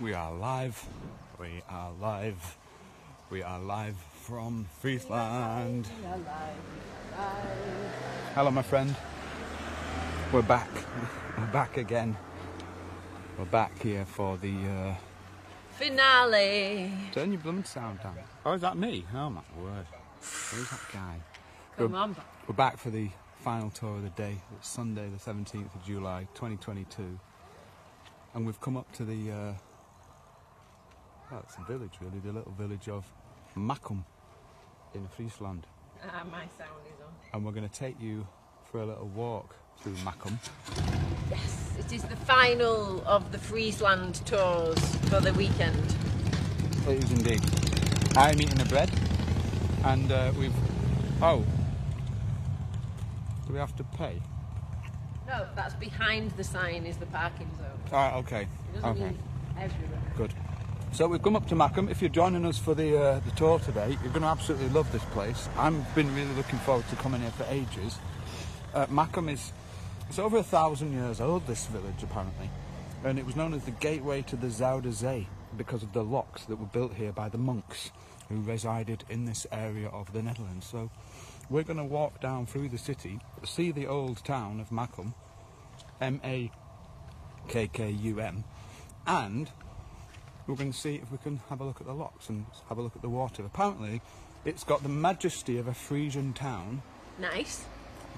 We are live. We are live. We are live from Friesland. Hello, my friend. We're back. We're back again. We're back here for the. Uh, Finale. turn your blooming sound down. Oh, is that me? Oh my word. Who's that guy? Come We're- on. We're back for the final tour of the day. It's Sunday, the 17th of July, 2022. And we've come up to the, uh, it's a village really, the little village of Makkum in Friesland. Ah, my sound is on. And we're going to take you for a little walk through Makkum. Yes, it is the final of the Friesland tours for the weekend. It is indeed. I'm eating the bread, and uh, we've. Oh. Do we have to pay? No, that's behind the sign is the parking zone. Alright, okay. It doesn't Okay. mean everywhere. Good. So we've come up to Makkum. If you're joining us for the uh, the tour today, you're going to absolutely love this place. I've been really looking forward to coming here for ages. Uh, Makkum is it's over a thousand years old. This village apparently, and it was known as the gateway to the Zuiderzee because of the locks that were built here by the monks who resided in this area of the Netherlands. So we're going to walk down through the city, see the old town of Makkum, M A K K U M, and we're going to see if we can have a look at the locks and have a look at the water. Apparently, it's got the majesty of a Frisian town, Nice.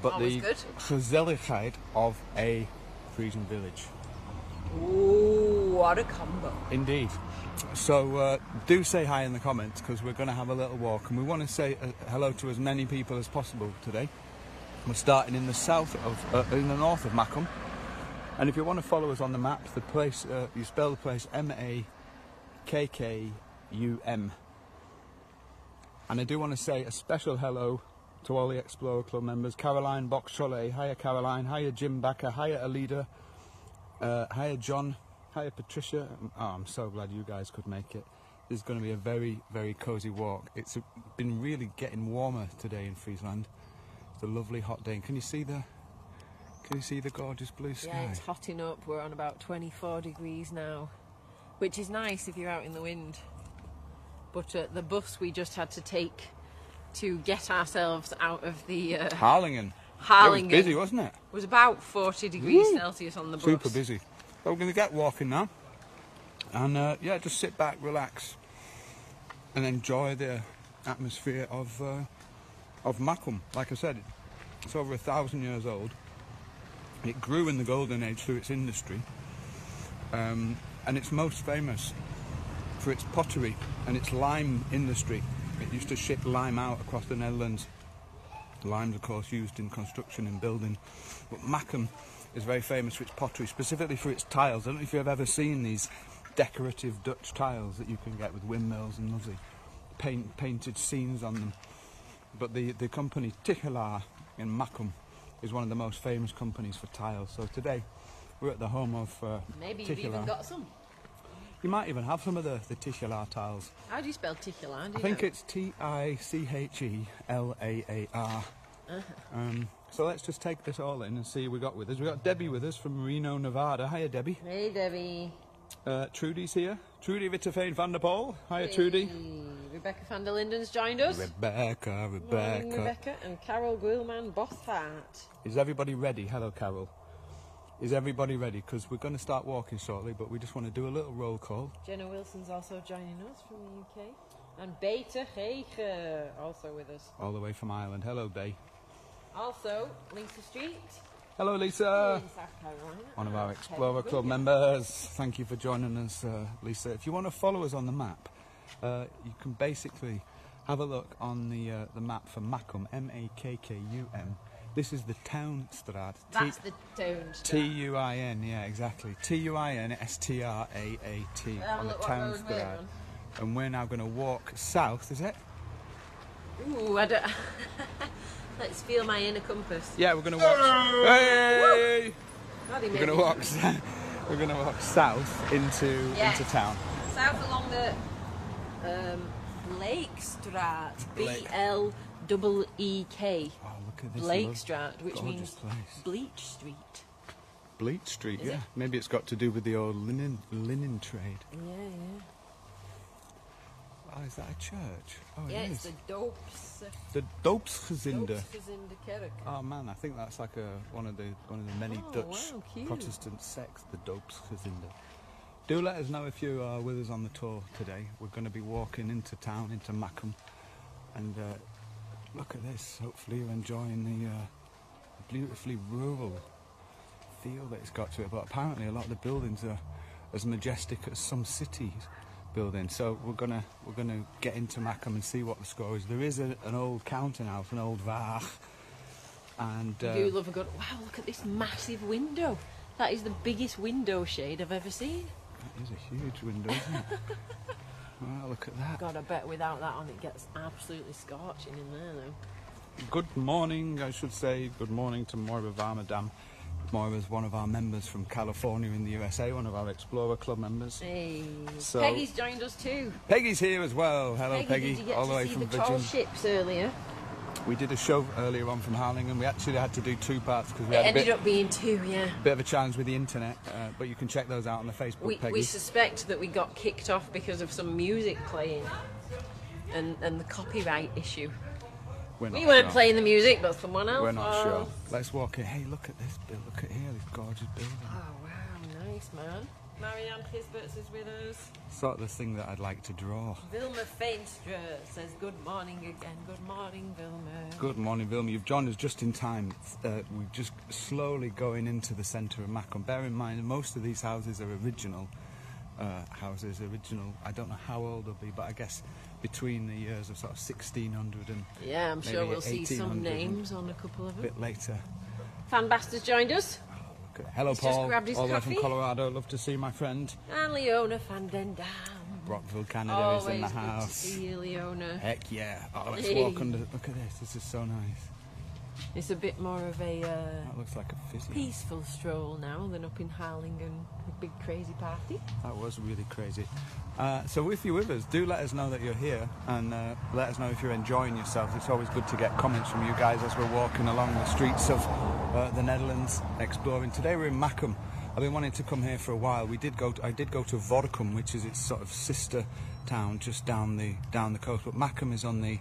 but Always the good. gezelligheid of a Frisian village. Ooh, what a combo. Indeed. So uh, do say hi in the comments because we're going to have a little walk and we want to say uh, hello to as many people as possible today. We're starting in the south of, uh, in the north of Makkum. And if you want to follow us on the map, the place, uh, you spell the place M-A-K-K-U-M. And I do want to say a special hello to all the Explorer Club members. Caroline Box hiya Caroline, hiya Jim Backer, hiya Alida, uh, hiya John, hiya Patricia. Oh, I'm so glad you guys could make it. This is going to be a very, very cosy walk. It's been really getting warmer today in Friesland. It's a lovely hot day. And can you see the, can you see the gorgeous blue sky? Yeah, it's hotting up. We're on about 24 degrees now, which is nice if you're out in the wind. But uh, the bus we just had to take to get ourselves out of the uh, Harlingen. Harlingen It was busy, wasn't it? It was about 40 degrees Woo! Celsius on the bus. Super busy. So we're going to get walking now. And uh, yeah, just sit back, relax, and enjoy the atmosphere of uh, of Makkum. Like I said, it's over a thousand years old. It grew in the Golden Age through its industry, um, and it's most famous for its pottery and its lime industry. It used to ship lime out across the Netherlands. Lime's, of course, used in construction and building. But Makkum is very famous for its pottery, specifically for its tiles. I don't know if you've ever seen these decorative Dutch tiles that you can get with windmills and lovely paint, painted scenes on them. But the, the company Tichelaar in Makkum is one of the most famous companies for tiles. So today we're at the home of uh, Maybe you've even got some. You might even have some of the, the Tichelaar tiles. How do you spell Tichelaar? Do I you think know? it's T I C H E L A A R. Uh-huh. Um, so let's just take this all in and see who we got with us. We got Debbie with us from Reno, Nevada. Hiya, Debbie. Hey, Debbie. Uh, Trudy's here. Trudy Witteveen van der Pol. Hiya, Trudy. Rebecca van der Linden's joined us. Rebecca, Morning, Rebecca. Rebecca and Carol Gwilman Bothart. Is everybody ready? Hello, Carol. Is everybody ready? Because we're going to start walking shortly, but we just want to do a little roll call. Jenna Wilson's also joining us from the UK. And Beta Gege also with us. All the way from Ireland. Hello, Bay. Also, Lisa Street Hello, Lisa. in South Carolina. one of our Explorer Club members. Thank you for joining us, uh, Lisa. If you want to follow us on the map, uh, you can basically have a look on the uh, the map for Makkum, M A K K U M. This is the town Straat. That's the town. T U I N, yeah, exactly. T U I N S T R A A T on the look what town road we're Straat. on. And we're now going to walk south, is it? Ooh, I don't. Let's feel my inner compass. Yeah, we're going to walk. Hey! We're going to walk. We're going to walk south into Yes. into town. south along the um, Blakestraat. B Blake. Double E K. Oh, look at this. Blake Strat, which means place. Bleach Street. Bleach Street. Is yeah, it? maybe it's got to do with the old linen linen trade. Yeah, yeah. Oh, is that a church? Oh, yeah, it it's the Dopes. The Doopsgezinde. Kerk. Oh man, I think that's like a one of the one of the many Oh, Dutch wow. Protestant sects, the Dopes Doopsgezinde. Do let us know if you are with us on the tour today. We're going to be walking into town, into Makkum, and uh, look at this. Hopefully, you're enjoying the uh, beautifully rural feel that it's got to it. But apparently, a lot of the buildings are as majestic as some cities buildings. So we're gonna we're gonna get into Makkum and see what the score is. There is a, an old counting house, an old Waag, and I uh, do love a good. Wow, look at this massive window. That is the biggest window shade I've ever seen. that is a huge window, isn't it? wow, look at that. God, I bet without that on it gets absolutely scorching in there though. Good morning, I should say. Good morning to Moira Varmadam. Moira's one of our members from California in the USA, one of our Explorer Club members. Hey, So- Peggy's joined us too. Peggy's here as well. Hello, Peggy, Peggy, did you get all to the way see from the tall Virginia. ships earlier? We did a show earlier on from Harlingen. We actually had to do two parts because we It ended bit, up being two, yeah. bit of a challenge with the internet. Uh, but you can check those out on the Facebook We, Peggy. we suspect that we got kicked off because of some music playing and, and the copyright issue. We're We weren't sure. playing the music, but someone else We're not was. sure. Let's walk in. Hey, look at this. build- Look at here, this gorgeous building. Oh, wow, nice, man. Marianne Kisberts is with us. Sort of the thing that I'd like to draw. Vilma Feinstra says good morning again. Good morning, Vilma. Good morning, Vilma. You've joined us just in time. Uh, we're just slowly going into the centre of Makkum. Bear in mind, most of these houses are original uh, houses. Original. I don't know how old they'll be, but I guess between the years of sort of 1600 and Yeah, I'm sure we'll see some names on a couple of them a bit later. Fan Bastards joined us. Hello, He's Paul. all the way from. Colorado. Love to see my friend. And Leona van den Dam. Rockville, Canada Always is in the good to house. see you, Leona. Heck yeah. Oh, let's Hey. walk under. Look at this. This is so nice. It's a bit more of a uh, That looks like a fizzy. peaceful stroll now than up in Harlingen, a big crazy party. That was really crazy. Uh, so if you're with us, do let us know that you're here and uh, let us know if you're enjoying yourselves. It's always good to get comments from you guys as we're walking along the streets of uh, the Netherlands exploring. Today we're in Makkum. I've been wanting to come here for a while. We did go. To, I did go to Workum, which is its sort of sister town just down the down the coast. But Makkum is on the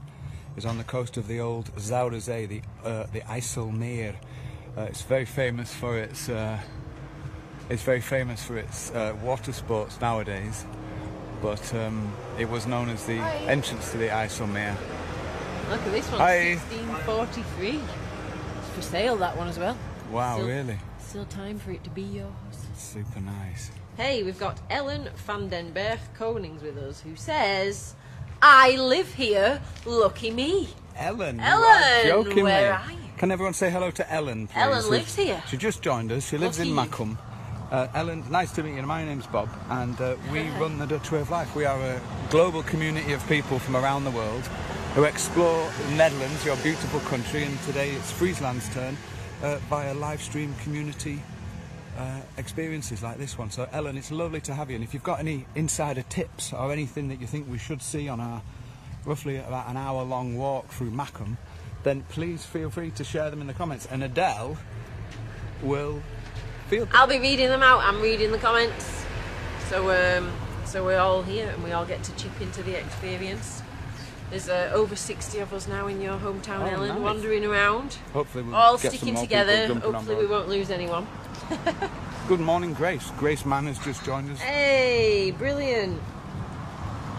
is on the coast of the old Zuiderzee, the uh, the IJsselmeer. Uh, it's very famous for its. Uh, it's very famous for its uh, water sports nowadays, but um, it was known as the Hi. entrance to the IJsselmeer. Look at this one, Hi. 1643. It's for sale, that one as well. Wow, Still- really? Still time for it to be yours. Super nice. Hey, we've got Ellen van den Berg Konings with us who says, I live here, lucky me. Ellen, you Ellen, are joking where me. are you? Can everyone say hello to Ellen, please? Ellen lives here. She just joined us. She lives in Lucky. Uh, Ellen, nice to meet you. My name's Bob, and uh, we run the Dutch Way of Life. We are a global community of people from around the world who explore the Netherlands, your beautiful country, and today it's Friesland's turn uh, via live stream community uh, experiences like this one. So, Ellen, it's lovely to have you. And if you've got any insider tips or anything that you think we should see on our roughly about an hour long walk through Makkum, then please feel free to share them in the comments. And Adele will feel. I'll be reading them out. I'm reading the comments. So, um, so we're all here and we all get to chip into the experience. There's uh, over 60 of us now in your hometown, Oh, Ellen, nice. wandering around, Hopefully, we'll all get some sticking more people together. Hopefully, we won't lose anyone. Good morning, Grace. Grace Mann has just joined us. Hey, brilliant.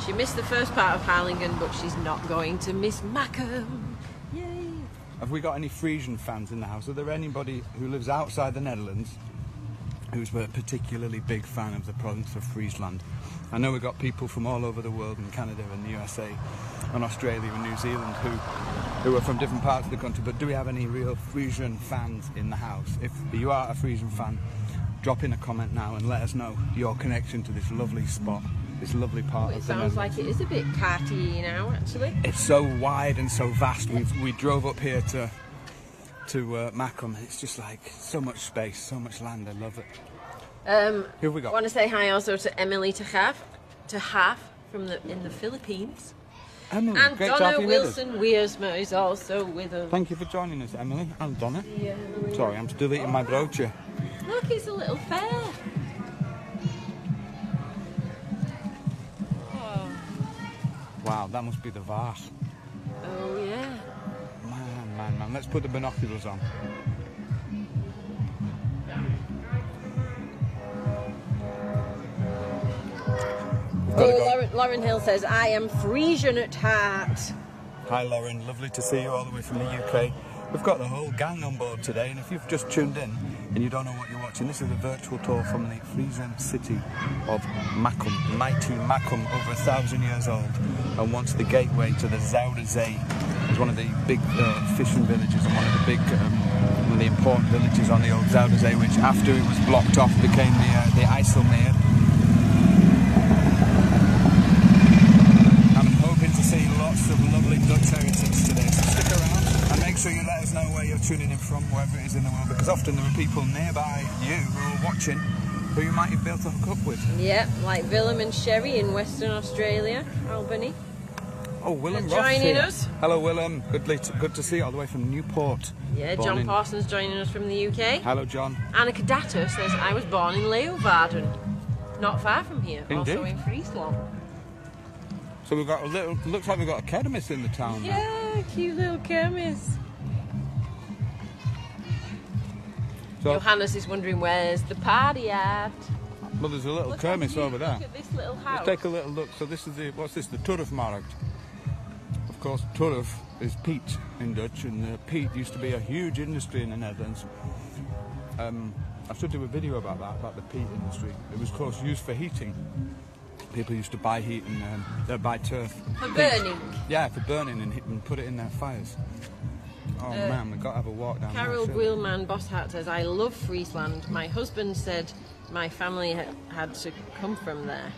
She missed the first part of Harlingen, but she's not going to miss Makkum. Yay. Have we got any Frisian fans in the house? Are there anybody who lives outside the Netherlands who's a particularly big fan of the province of Friesland? I know we've got people from all over the world in Canada and the USA and Australia and New Zealand who who are from different parts of the country, but do we have any real Frisian fans in the house? If you are a Frisian fan, drop in a comment now and let us know your connection to this lovely spot, this lovely part It of the sounds like it is a bit carty now, actually. It's so wide and so vast. We we drove up here to to uh, and it's just like so much space, so much land. I love it. Um, Who have we I want to say hi also to Emily Tahaf, Tahaf from the in the Philippines, Emily, and great to have Donna you with us. Wilson Wiersma is also with us. Thank you for joining us, Emily and Donna. Yeah, Sorry, I'm deleting my brochure. Look, it's a little fair. Oh, Wow, that must be the vase. oh yeah. Man, man, man. Let's put the binoculars on. We've to go- Lauren, Lauren Hill says, I am Frisian at heart. Hi Lauren, lovely to see you all the way from the UK. We've got the whole gang on board today, and if you've just tuned in and you don't know what you're watching, this is a virtual tour from the Frisian city of Makkum, mighty Makkum, over a thousand years old, and once the gateway to the Zuiderzee. It's one of the big uh, fishing villages and one of the big, um, one of the important villages on the old Zuiderzee, which after it was blocked off became the uh, the IJsselmeer. I'm hoping to see lots of lovely Dutch heritage today, so stick around and make sure you let us know where you're tuning in from, wherever it is in the world, because often there are people nearby you who are watching who you might be able to hook up with. Yeah, like Willem and Sherry in Western Australia, Albany. Oh, Willem They're joining here. us. Hello, Willem. Good, to, good to see you all the way from Newport. Yeah, Born John in- Parsons joining us from the UK. Hello, John. Annika Datter says, I was born in Leeuwarden, not far from here, also in Friesland. So we've got a little. Looks like we've got a chemist in the town. now. Yeah, cute little chemist. So, Johannes is wondering where's the party at. well, there's a little Look chemist over there. Look at this little house. Let's take a little look. So this is the what's this? The Turfmarkt. Of course, turf is peat in Dutch, and uh, peat used to be a huge industry in the Netherlands. Um, I should do a video about that, about the peat industry. It was, of course, used for heating. People used to buy heat and um, they'd buy turf. For peat. burning. Yeah, for burning and, and put it in their fires. Oh man, we've got to have a walk down Uh, Carol there. surely. Gwilman Bosshat says, I love Friesland. My husband said my family ha- had to come from there.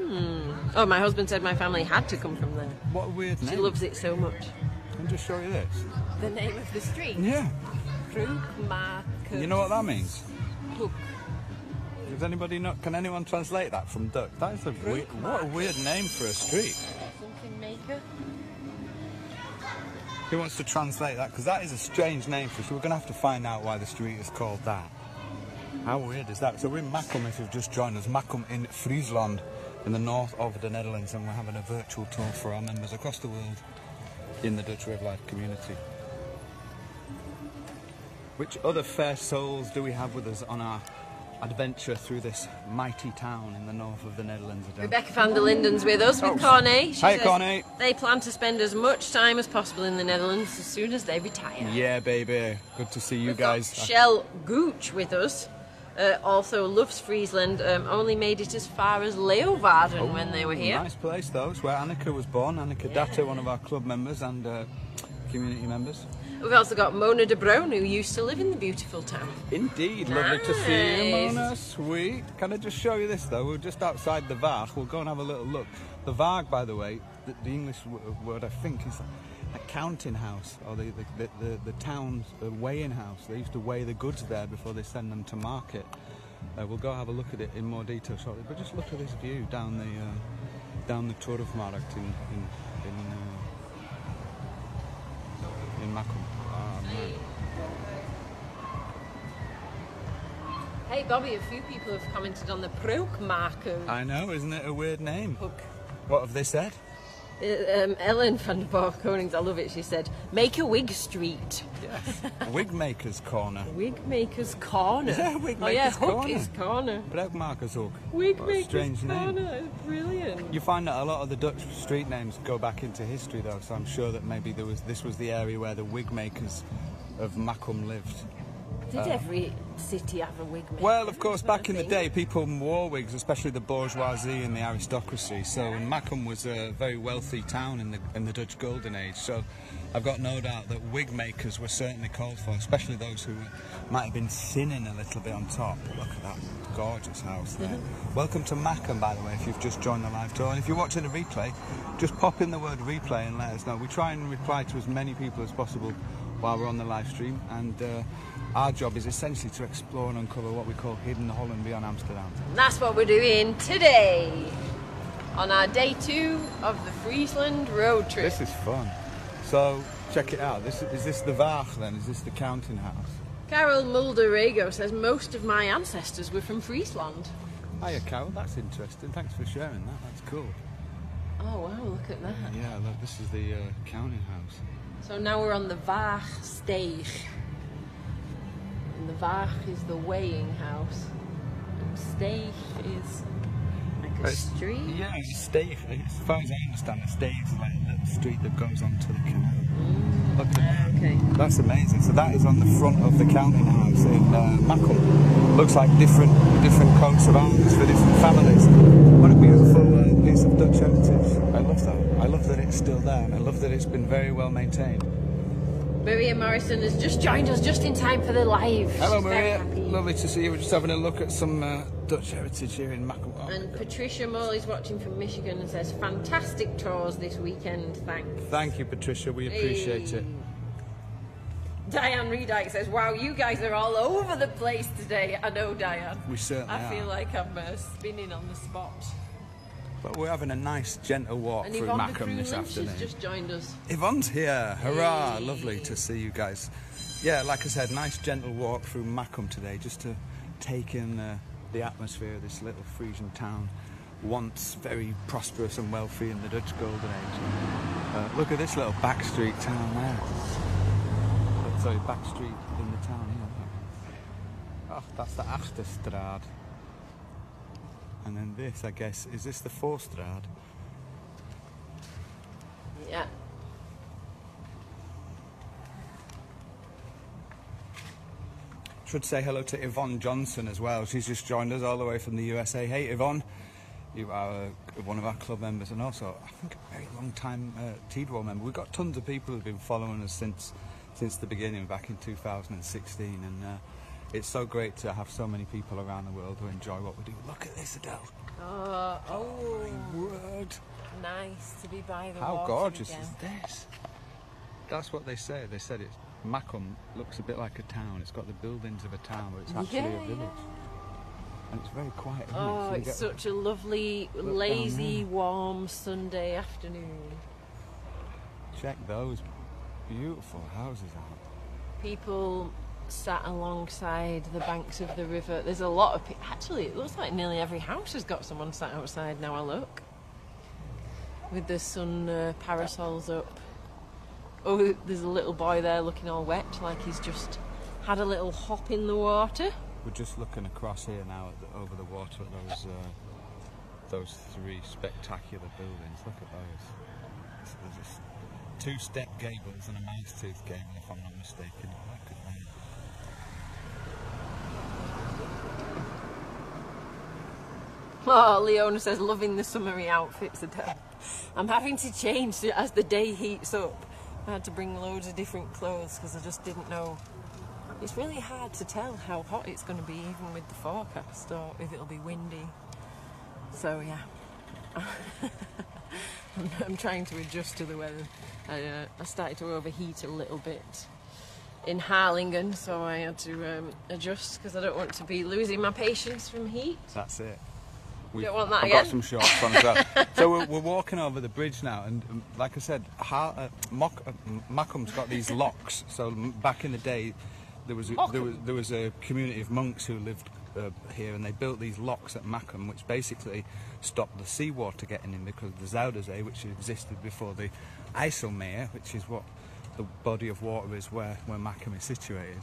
Mm. Oh, my husband said my family had to come from there. What a weird She name. loves it so much. Can I just show you this? The name of the street? Yeah. Broekmarke You know what that means? Hoek. Does anybody know? Can anyone translate that from Dutch? That is a weird, what a weird name for a street. Something maker? Who wants to translate that? Because that is a strange name for. So we're going to have to find out why the street is called that. How weird is that? So we're in Makkum. If you've just joined us, Makkum in Friesland, in the north of the Netherlands, and we're having a virtual tour for our members across the world in the Dutch Rev Life community. Which other fair souls do we have with us on our adventure through this mighty town in the north of the Netherlands? Rebecca van der Linden's with us with Oh. Corné. She Hi. They plan to spend as much time as possible in the Netherlands as soon as they retire. Yeah, baby. Good to see you We've got guys. Shell Gooch with us. Uh, also loves Friesland. Um, only made it as far as Leeuwarden when they were here. Nice place, though. It's where Annika was born. Annika Datta, one of our club members and uh, community members. We've also got Mona de Broon, who used to live in the beautiful town. Indeed, lovely to see you, Nice. Mona. Sweet. Can I just show you this, though? We're just outside the Waag. We'll go and have a little look. The Waag, by the way, the, the English word I think is a counting house, or the, the, the, the, town's uh, weighing house. They used to weigh the goods there before they send them to market. Uh, we'll go have a look at it in more detail shortly. But just look at this view down the uh, down the Turfmarkt in in in, uh, in Makkum. Ah, man. Hey Bobby, a few people have commented on the Broekmarke I know, isn't it a weird name? hook. What have they said? Uh, um, Ellen van der Borg Konings, I love it. She said, "Make a wig street, Yes. Wig Maker's Corner. wig maker's corner." A wig oh yeah, maker's hook corner? is corner. Pruikmakers Hoek. Wig What maker's strange name. corner. That's brilliant. You find that a lot of the Dutch street names go back into history, though. So I'm sure that maybe there was this was the area where the wig makers of Makkum lived. Did every city have a wig maker? Well, of course, back in the day, people wore wigs, especially the bourgeoisie and the aristocracy. So Makkum was a very wealthy town in the in the Dutch Golden Age. So I've got no doubt that wig makers were certainly called for, especially those who might have been thinning a little bit on top. Look at that gorgeous house there. Welcome to Makkum, by the way, if you've just joined the live tour. And if you're watching the replay, just pop in the word replay and let us know. We try and reply to as many people as possible while we're on the live stream. And uh, our job is essentially to explore and uncover what we call hidden Holland beyond Amsterdam. That's what we're doing today on our day two of the Friesland road trip. This is fun. So check it out. This is this the Waag then? Is this the counting house? Carol Mulder-Rago says most of my ancestors were from Friesland. Hiya, Carol. That's interesting. Thanks for sharing that. That's cool. Oh wow, look at that. Yeah, look, this is the uh, counting house. So now we're on the Waagsteeg. And the Waag is the weighing house. And Steeg is like a It's- street. Yeah, it's Stave. As far as I understand, it Staves is like a little street that goes onto the canal. Look at that. Okay. That's amazing. So that is on the front of the counting house in uh. Looks like different different coats of arms for different families. What a beautiful uh, piece of Dutch heritage. I love that. I love that it's still there, and I love that it's been very well maintained. Maria Morrison has just joined us just in time for the live. Hello, She's Maria. Lovely to see you. We're just having a look at some uh, Dutch heritage here in Makkum. Oh, And Patricia Morley's watching from Michigan and says, fantastic tours this weekend, thanks. Thank you, Patricia. We appreciate it. Diane Reedike says, wow, you guys are all over the place today. I know, Diane. We certainly I feel like I'm uh, spinning on the spot. But we're having a nice, gentle walk And through Yvonne de Makkum Kroon this Lynch afternoon. just joined us. Yvonne's here. Hurrah! Lovely to see you guys. Yeah, like I said, nice gentle walk through Makkum today, just to take in uh, the atmosphere of this little Frisian town, once very prosperous and wealthy in the Dutch Golden Age. Uh, look at this little back street town there. Oh, sorry, back street in the town here. Oh, that's the Achterstraat. And then this, I guess, is this the Forstrad? Yeah. Should say hello to Yvonne Johnson as well. She's just joined us all the way from the USA. Hey, Yvonne, you are uh, one of our club members and also, I think, a very long time uh, Tidwell member. We've got tons of people who've been following us since since the beginning, back in 2016, and uh, it's so great to have so many people around the world who enjoy what we do. Look at this, Adele. Uh, oh, oh, Word. nice to be by the water. How gorgeous again. is this? That's what they say. They said it's Makkum looks a bit like a town. It's got the buildings of a town, but it's actually Yeah, a yeah. village. And it's very quiet. Oh, it? So it's such a lovely, lazy, warm Sunday afternoon. Check those beautiful houses out. People sat alongside the banks of the river. There's a lot of pe- actually. It looks like nearly every house has got someone sat outside. Now I look, with the sun uh, parasols up. Oh, there's a little boy there looking all wet, like he's just had a little hop in the water. We're just looking across here now the, over the water at those uh, those three spectacular buildings. Look at those. There's two-step gables and a mouse tooth gable, if I'm not mistaken. Look at that. Oh, Leona says, loving the summery outfits, Adele. I'm having to change as the day heats up. I had to bring loads of different clothes because I just didn't know. It's really hard to tell how hot it's going to be, even with the forecast, or if it'll be windy. So, yeah. I'm, I'm trying to adjust to the weather. I, uh, I started to overheat a little bit in Harlingen, so I had to um, adjust because I don't want to be losing my patience from heat. That's it. You don't want that I've again? got some shorts on as well. so we're, we're walking over the bridge now, and um, like I said, ha- uh, Mock, uh, Makkum's got these locks. So back in the day, there was a, there was there was a community of monks who lived uh, here, and they built these locks at Makkum, which basically stopped the seawater getting in because the Zuiderzee, which existed before the IJsselmeer, which is what the body of water is where where Makkum is situated.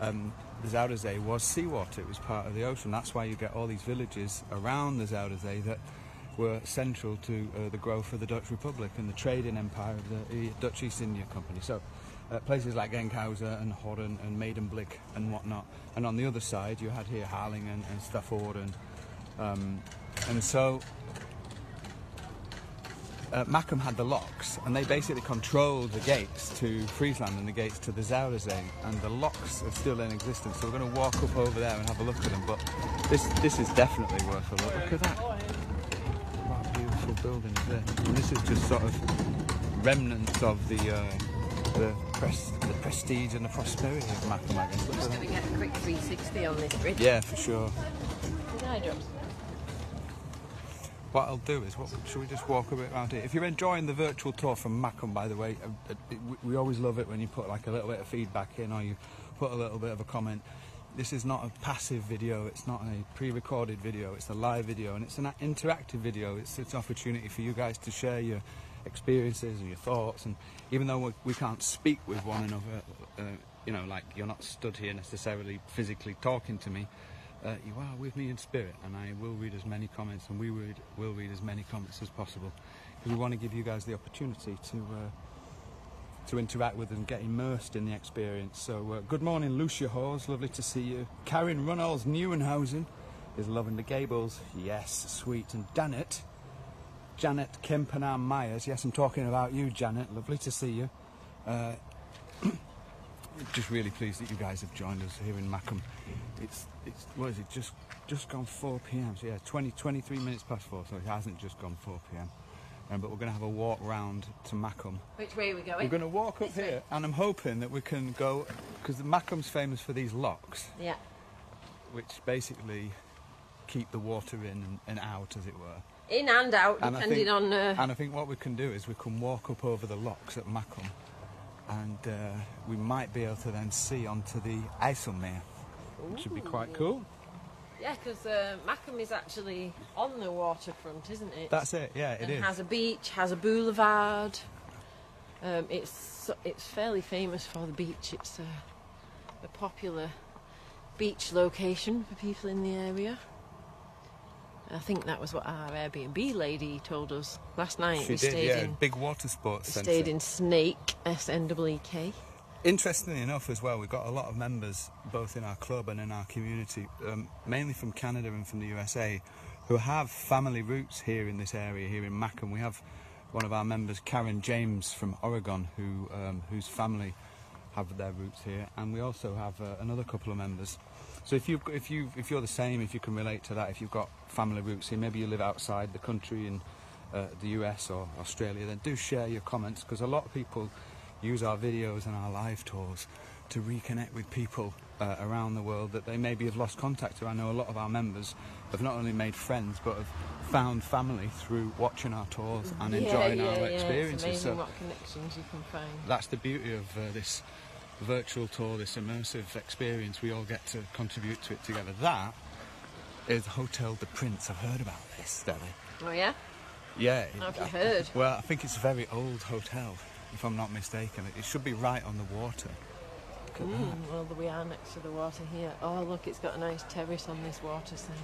um, the Zuiderzee was seawater. It was part of the ocean. That's why you get all these villages around the Zuiderzee that were central to uh, the growth of the Dutch Republic and the trading empire of the Dutch East India Company. So uh, places like Enkhuizen and Hoorn and Medemblik and whatnot. And on the other side, you had here Harlingen and Stavoren and um, and so uh, Makkum had the locks, and they basically controlled the gates to Friesland and the gates to the Zuiderzee, and the locks are still in existence. So we're going to walk up over there and have a look at them. But this this is definitely worth a look. Look at that! What a beautiful building is this? And this is just sort of remnants of the uh, the, pres- the prestige and the prosperity of Makkum. I guess. Look Just going to get a quick 360 on this bridge. Yeah, for sure. Hi, Jones. What I'll do is, what, should we just walk a bit around here? If you're enjoying the virtual tour from Makkum, by the way, uh, uh, we, always love it when you put like a little bit of feedback in, or you put a little bit of a comment. This is not a passive video. It's not a pre-recorded video. It's a live video, and it's an interactive video. It's it's an opportunity for you guys to share your experiences and your thoughts. And even though we, we can't speak with one another, uh, you know, like you're not stood here necessarily physically talking to me. Uh, you are with me in spirit, and I will read as many comments, and we will read as many comments as possible, because we want to give you guys the opportunity to uh, to interact with and get immersed in the experience. So, uh, good morning, Lucia Hawes. Lovely to see you. Karen Runnels Neuenhausen is loving the Gables. Yes, sweet. And Janet, Janet Kempenham Myers. Yes, I'm talking about you, Janet. Lovely to see you. Just really pleased that you guys have joined us here in Makkum. It's, it's what is it? Just just gone 4 p.m. So yeah, 20, 23 minutes past four. So it hasn't just gone 4 p.m. Um, but we're going to have a walk round to Makkum. Which way are we going? We're going to walk up This way. here, and I'm hoping that we can go because Makkum's famous for these locks, Yeah. which basically keep the water in and, and out, as it were. In and out, And depending think- on. Uh, And I think what we can do is we can walk up over the locks at Makkum, and uh, we might be able to then see onto the IJsselmeer, which would be quite cool. yeah, because uh, Makkum is actually on the waterfront, isn't it? That's it. Yeah, it and is. has a beach, has a boulevard. Um, it's it's fairly famous for the beach. It's a, a popular beach location for people in the area. I think that was what our Airbnb lady told us last night. She we did. stayed Yeah, in big water sports centre. stayed in Sneek, S N W E K. Interestingly enough, as well, we've got a lot of members both in our club and in our community, um, mainly from Canada and from the USA, who have family roots here in this area, here in Makkum. We have one of our members, Karen James from Oregon, who um, whose family have their roots here, and we also have uh, another couple of members. So if you if you if you're the same, if you can relate to that, if you've got family roots here, maybe you live outside the country in uh, the US or Australia, then do share your comments because a lot of people use our videos and our live tours to reconnect with people uh, around the world that they maybe have lost contact to. I know a lot of our members have not only made friends but have found family through watching our tours and enjoying yeah, our yeah, experiences. So what connections you can find. that's the beauty of uh, this virtual tour, this immersive experience. We all get to contribute to it together. That is Hotel de Prins. I've heard about this, Deli. Oh yeah. Yeah. How have you I- heard? Well, I think it's a very old hotel, if I'm not mistaken. It should be right on the water. Look at that. Mm, well, we are next to the water here. Oh, look, it's got a nice terrace on this water side.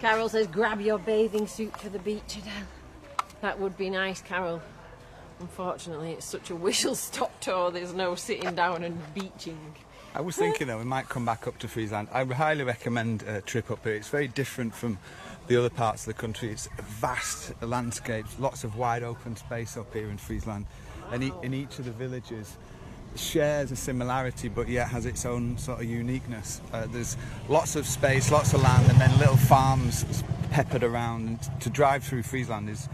Carol says, grab your bathing suit for the beach, Adele. That would be nice, Carol. Unfortunately, it's such a whistle-stop tour, there's no sitting down and beaching. I was thinking that we might come back up to Friesland. I highly recommend a trip up here. It's very different from the other parts of the country. It's vast landscapes, lots of wide open space up here in Friesland. And e- in each of the villages shares a similarity but yet has its own sort of uniqueness. Uh, there's lots of space, lots of land and then little farms peppered around. And to drive through Friesland is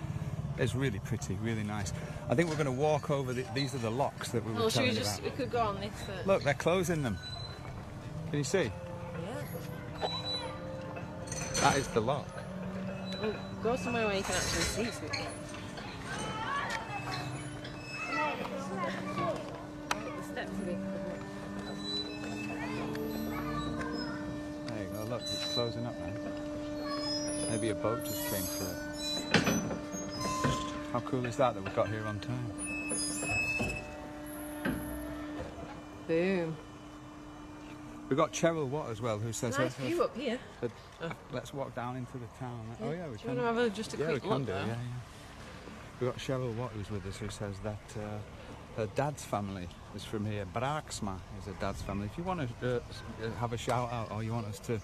is really pretty, really nice. I think we're going to walk over. The, these are the locks that we were oh, Well, telling we just, about. we could go on this first. Look, they're closing them. Can you see? Yeah. That is the lock. Well, go somewhere where you can actually see something. The steps are big. There you go. Look, it's closing up now. Maybe a boat just came through it. How cool is that that we got here on time? Boom. We got Cheryl Watt as well, who says, Nice view up here. uh, "Let's walk down into the town." Oh yeah, we Do you can. want to have a, just a yeah, we quick can look do. there? Yeah, yeah. We got Cheryl Watt who's with us, who says that uh, her dad's family is from here. Baraksma is her dad's family. If you want to uh, uh, have a shout out, or you want us to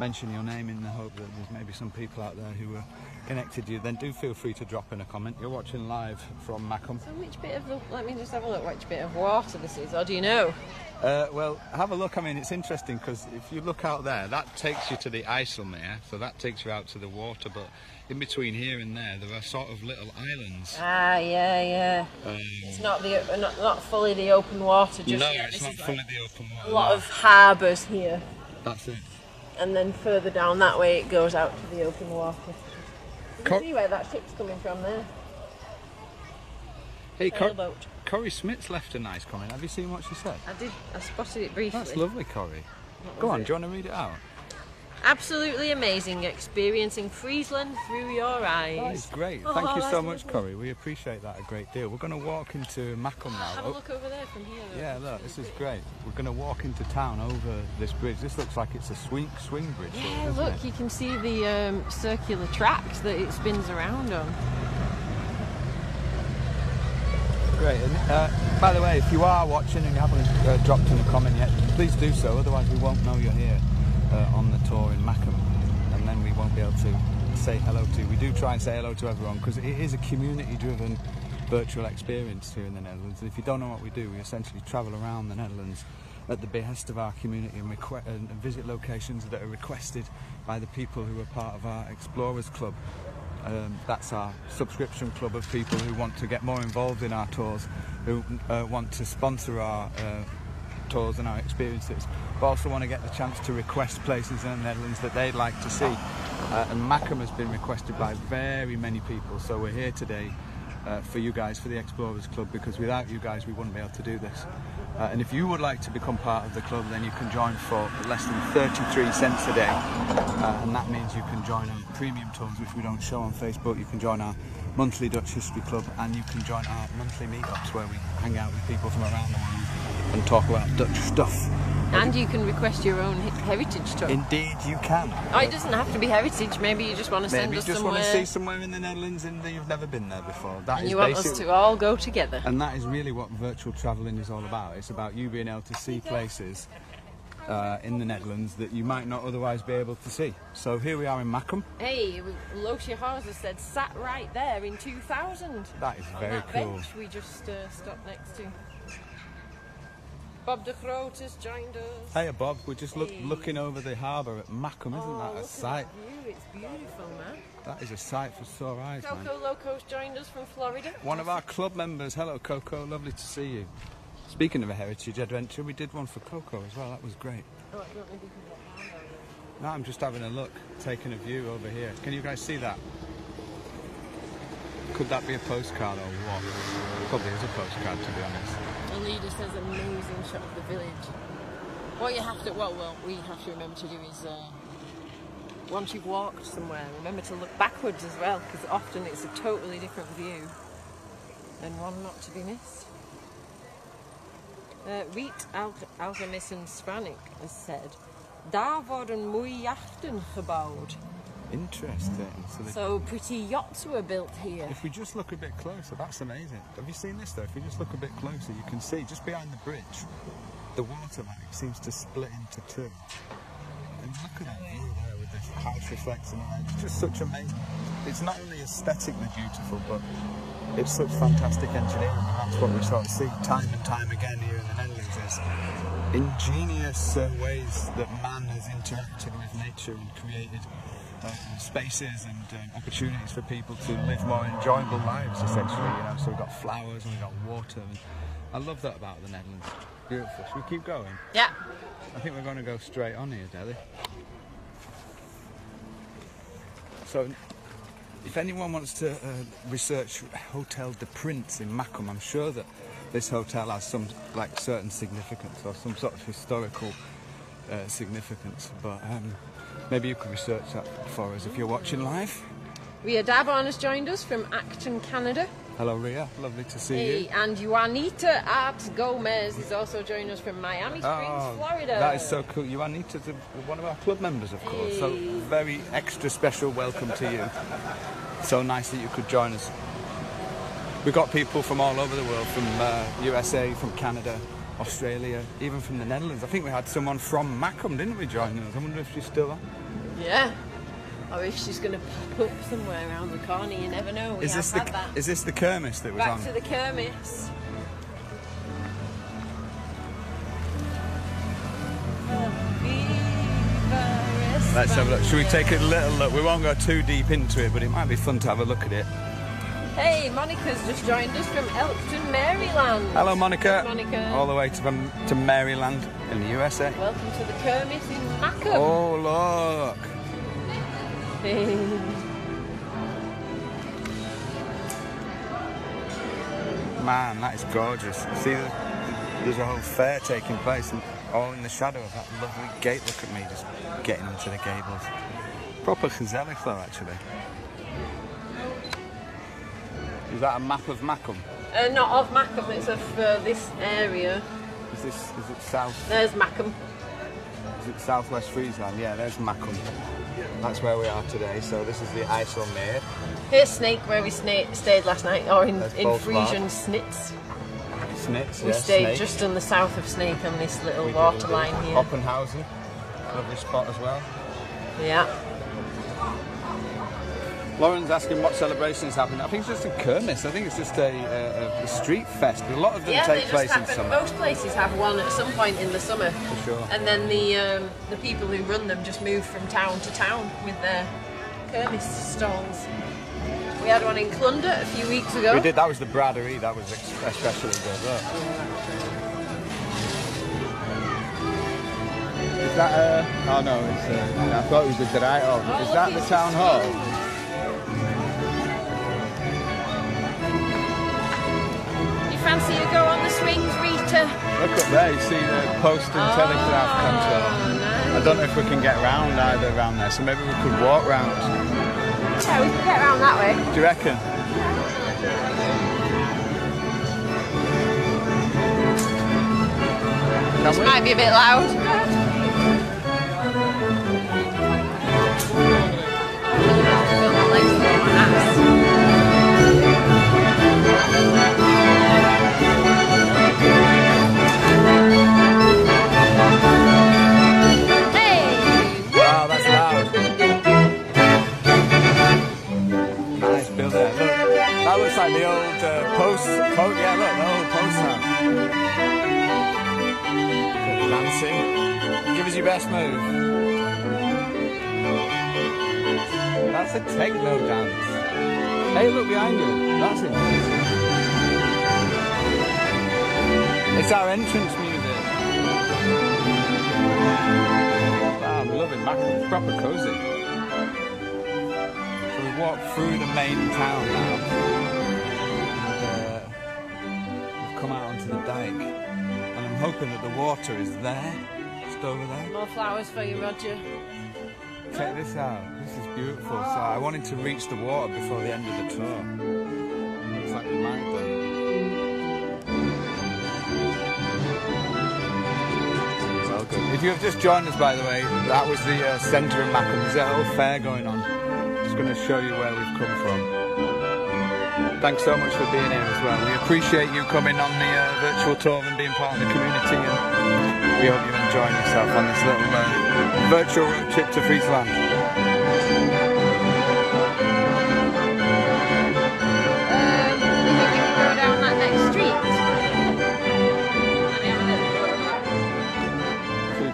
mention your name in the hope that there's maybe some people out there who are connected to you, then do feel free to drop in a comment. You're watching live from Makkum. So which bit of the, let me just have a look which bit of water this is, or do you know? Uh, well, have a look. I mean, it's interesting because if you look out there, that takes you to the IJsselmeer, so that takes you out to the water. But in between here and there, there are sort of little islands. Ah, yeah, yeah. Um, It's not the not, not fully the open water just no, yet. it's This not fully like the open water. a lot no. of harbours here, That's it. And then further down that way it goes out to the open water. You Co- can see where that ship's coming from there. Hey, Cor- Sailboat. Corey Smith's left a nice comment. Have you seen what she said? I did. I spotted it briefly. That's lovely, Corey. What Go on, it? do you want to read it out? Absolutely amazing experiencing Friesland through your That is eyes. great. Oh, Thank you so much, lovely. Corey. We appreciate that a great deal. We're going to walk into Makkum now. Have a look over there from here. though. Yeah, look, this is great. We're going to walk into town over this bridge. This looks like it's a swing swing bridge. Yeah, look, it? you can see the um, circular tracks that it spins around on. Great. And, uh, by the way, if you are watching and you haven't uh, dropped in a comment yet, please do so. Otherwise, we won't know you're here uh, on the tour in Makkum, and then we won't be able to say hello to. We do try and say hello to everyone because it is a community-driven virtual experience here in the Netherlands. And if you don't know what we do, we essentially travel around the Netherlands at the behest of our community and, and visit locations that are requested by the people who are part of our Explorers Club. Um, that's our subscription club of people who want to get more involved in our tours, who uh, want to sponsor our uh, tours and our experiences, but also want to get the chance to request places in the Netherlands that they'd like to see. Uh, and Makkum has been requested by very many people, so we're here today uh, for you guys, for the Explorers Club, because without you guys we wouldn't be able to do this. Uh, and if you would like to become part of the club, then you can join for less than 33 cents a day. Uh, and that means you can join our premium tours, which we don't show on Facebook. You can join our monthly Dutch History Club, and you can join our monthly meetups where we hang out with people from around the world and talk about Dutch stuff. And you can request your own heritage tour. Indeed, you can. oh, it doesn't have to be heritage. Maybe you just want to send Maybe you just want to see somewhere in the Netherlands and you've never been there before. That and you want us to all go together. And that is really what virtual travelling is all about. It's about you being able to see places uh, in the Netherlands that you might not otherwise be able to see. So here we are in Makkum. Hey, Lothar Hauser said sat right there in 2000. That is very that cool. bench we just uh, stopped next to. Bob de Groot has joined us. Hey Bob, we're just look, Hey. looking over the harbour at Makkum, isn't oh, that a sight? that view. It's beautiful, man. That is a sight for sore eyes, man. Coco Loco's joined us from Florida. One of our club members. Hello, Coco. Lovely to see you. Speaking of a heritage adventure, we did one for Coco as well. That was great. Oh, I don't know if you can get down there. Now I'm just having a look, taking a view over here. Can you guys see that? Could that be a postcard or what? Probably is a postcard, to be honest. The leader says amazing shot of the village. What you have to, what well, we have to remember to do is, uh, once you've walked somewhere, remember to look backwards as well, because often it's a totally different view and one not to be missed. Uh, Riet Alge- Alchemissen Spanik has said, daar worden mooie jachten gebouwd. Interesting. So, the, So pretty yachts were built here. if we just look a bit closer, that's amazing. Have you seen this though? If we just look a bit closer, you can see just behind the bridge, the waterline seems to split into two. And look at that view there with the house reflecting on it. It's just such amazing. It's not only aesthetically beautiful, but it's such fantastic engineering. And that's what we sort of see time and time again here in the Netherlands is ingenious uh, ways that man has interacted with nature and created uh, spaces and um, opportunities for people to live more enjoyable lives, essentially. You know, so we've got flowers and we've got water. And I love that about the Netherlands. Beautiful. Should we keep going? Yeah. I think we're going to go straight on here, Deli. So, if anyone wants to uh, research Hotel de Prins in Makkum, I'm sure that this hotel has some like certain significance or some sort of historical uh, significance. But um, maybe you could research that for us if you're watching live. Ria Dabon has joined us from Acton, Canada. Hello, Ria. Lovely to see Hey, you. and Juanita Art Gomez is also joining us from Miami Springs, Florida. Oh, that is so cool. You are Nita, one of our club members, of course. So very extra special welcome to you. So nice that you could join us. We've got people from all over the world, from uh, USA, from Canada, Australia, even from the Netherlands. I think we had someone from Makkum, didn't we, join us? I wonder if she's still on. Yeah. Or if she's going to pop up somewhere around the corner, you never know. We Is this the that. is this the Kermis that was Back on? Back to the Kermis. Let's have a look. Should we take a little look? We won't go too deep into it, but it might be fun to have a look at it. Hey, Monica's just joined us from Elkton, Maryland. Hello, Monica. Monica. All the way to, to Maryland in the USA. Welcome to the Kermis in Makkum. Oh, look. Man, that is gorgeous. See, there's a whole fair taking place, and all in the shadow of that lovely gate. Look at me, just getting into the gables. Proper gezellig though, actually. Is that a map of Makkum? Uh, not of Makkum, it's of uh, this area. Is this is it south? There's Makkum. Is it southwest Friesland? Yeah, there's Makkum. That's where we are today. So this is the IJsselmeer. Here's Sneek, where we sna- stayed last night, or in, in. Frisian Snits. Snitz. We yeah, stayed Sneek. just on the south of Sneek on this little We water line here. Oppenhausen, lovely spot as well. Yeah. Lauren's asking what celebration is happening. I think it's just a Kermis. I think it's just a, a, a street fest. A lot of them Yeah, take place in summer. Most places have one at some point in the summer. For sure. And then the um, the people who run them just move from town to town with their Kermis stalls. We had one in Clunder a few weeks ago. We did. That was the braderie. That was especially good. Look. Is that uh Oh no, it's. Uh, I thought it was the Draaihof. Oh, Is that the town hall? Swing. You fancy you go on the swings, Rita? Look up there. You see the post and telegraph control. Oh, I don't know if we can get round either around there, so maybe we could walk round. Yeah, we can get around that way. Do you reckon? Can This we? might be a bit loud. Feel my Dancing. Your best move. That's a techno dance. Hey, look behind you. That's it. It's our entrance music. Wow, I'm loving Makkum. It's proper cosy. So we walk through the main town now. And, uh, we've come out onto the dike. And I'm hoping that the water is there. Just over there. More flowers for you, Roger. Check this out. This is beautiful. So I wanted to reach the water before the end of the tour. Looks like we might do. Well, good. If you have just joined us, by the way, that was the uh, centre of Makkum. There's a whole fair going on. Just going to show you where we've come from. Thanks so much for being here as well. We appreciate you coming on the uh, virtual tour and being part of the community. And we hope you're enjoying yourself on this little uh, virtual road trip to Friesland.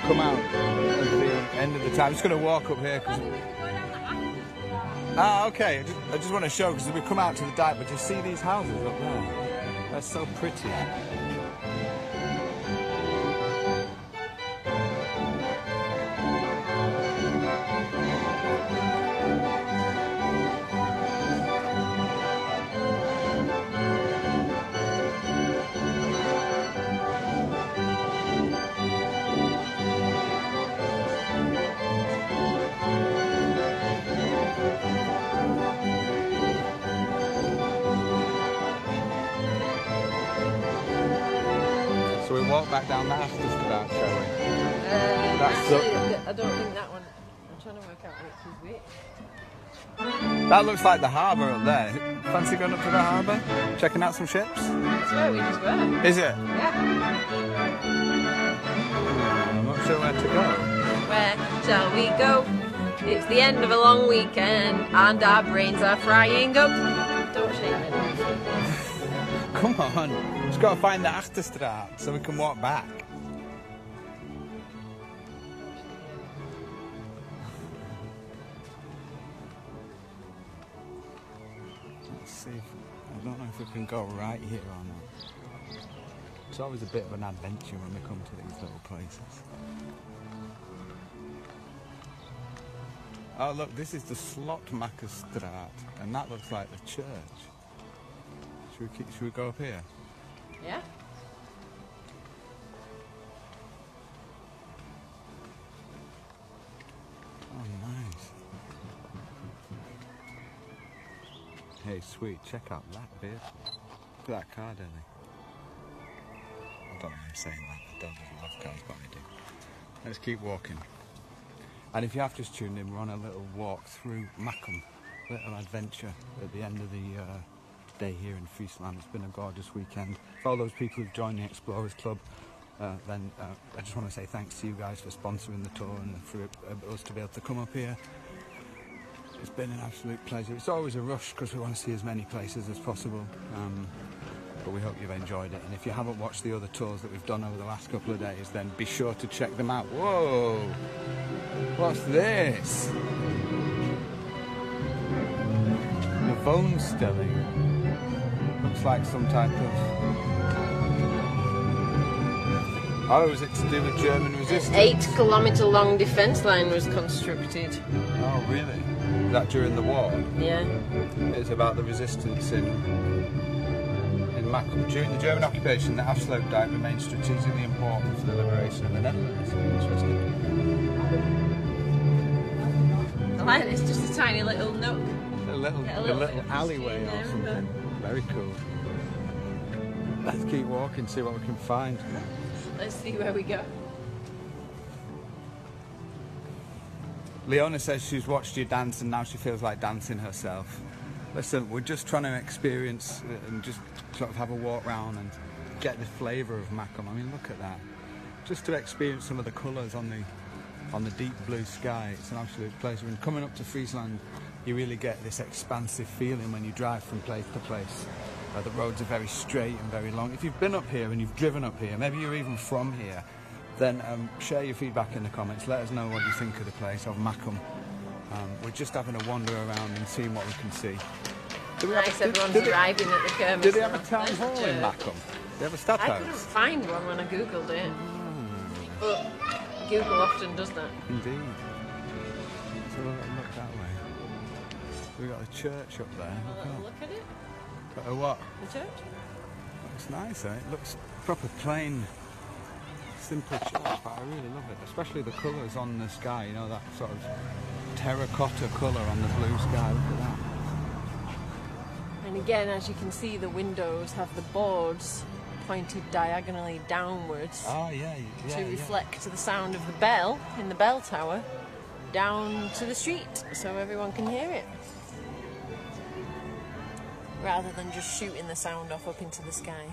Come out at the end of the time. I'm just going to walk up here because. Ah, okay. I just, I just want to show because we come out to the dike, but you see these houses up there? They're so pretty. That looks like the harbour up there. Fancy going up to the harbour? Checking out some ships? That's where we just were. Is it? Yeah. I'm not sure where to go. Where shall we go? It's the end of a long weekend and our brains are frying up. Don't shake nose. Come on. Just got to find the Achterstraat so we can walk back. I don't know if we can go right here or not. It's always a bit of an adventure when we come to these little places. Oh look, this is the Slotmakkerstraat, and that looks like the church. Should we, keep, should we go up here? Yeah? Hey, sweet, check out that vehicle. Look at that car, Dilly. I don't know I'm saying that. I don't really love cars, but I do. Let's keep walking. And if you have just tuned in, we're on a little walk through Makkum, little adventure at the end of the uh, day here in Friesland. It's been a gorgeous weekend. For all those people who've joined the Explorers Club, uh, then uh, I just want to say thanks to you guys for sponsoring the tour and for uh, us to be able to come up here. It's been an absolute pleasure. It's always a rush because we want to see as many places as possible. Um, but we hope you've enjoyed it. And if you haven't watched the other tours that we've done over the last couple of days, then be sure to check them out. Whoa! What's this? The Wonsstelling. Looks like some type of. Oh, is it to do with German resistance? An Eight kilometre long defence line was constructed. Oh, really? That during the war? Yeah. It's about the resistance in in Makkum. During the German occupation, the Afsluitdijk remained strategically important for the liberation of the Netherlands. Interesting. I like this, just a tiny little nook. A little, a a little little, bit of alleyway or there, something. Very cool. Let's keep walking, see what we can find. Let's see where we go. Leona says she's watched you dance and now she feels like dancing herself. Listen, we're just trying to experience and just sort of have a walk round and get the flavour of Makkum. I mean, look at that. Just to experience some of the colours on the on the deep blue sky, it's an absolute pleasure. And coming up to Friesland, you really get this expansive feeling when you drive from place to place. Uh, the roads are very straight and very long. If you've been up here and you've driven up here, maybe you're even from here, then um, share your feedback in the comments. Let us know what you think of the place, of Makkum. Um, we're just having a wander around and seeing what we can see. Do we have Nice, did- everyone's did they- arriving at the Kermis. Did they have a town hall in church. Makkum? They have a I couldn't find one when I googled it. Hmm. But Google often does that. Indeed. So look, look that way. We've got a church up there. Have a Look at look at it. that. Uh, what? The church. Looks nice, eh? It looks proper plain, simple church, but I really love it. Especially the colours on the sky, you know, that sort of terracotta colour on the blue sky. Look at that. And again, as you can see, the windows have the boards pointed diagonally downwards Oh, yeah, yeah. to yeah. reflect the sound of the bell in the bell tower down to the street so everyone can hear it. Rather than just shooting the sound off up into the sky.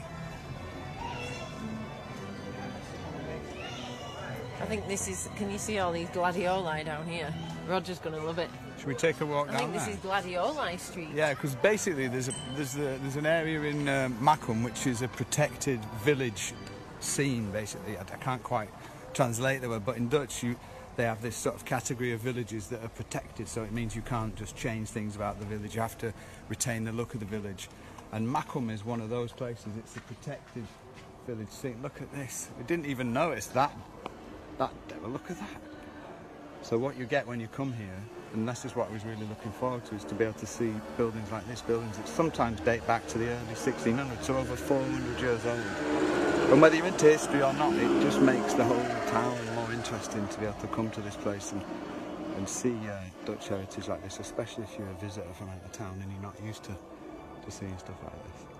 Think this is. Can you see all these gladioli down here? Roger's gonna love it. Should we take a walk I down think this there? is Gladioli Street. Yeah, because basically there's a, there's a, there's an area in um, Makkum which is a protected village scene. Basically, I, I can't quite translate the word, but in Dutch you they have this sort of category of villages that are protected. So it means you can't just change things about the village. You have to retain the look of the village. And Makkum is one of those places. It's a protected village scene. Look at this. We didn't even notice that. That devil. Look at that. So what you get when you come here, and this is what I was really looking forward to, is to be able to see buildings like this, buildings that sometimes date back to the early 1600s, so over 400 years old. And whether you're into history or not, it just makes the whole town more interesting to be able to come to this place and, and see uh, Dutch heritage like this, especially if you're a visitor from out of town and you're not used to, to seeing stuff like this.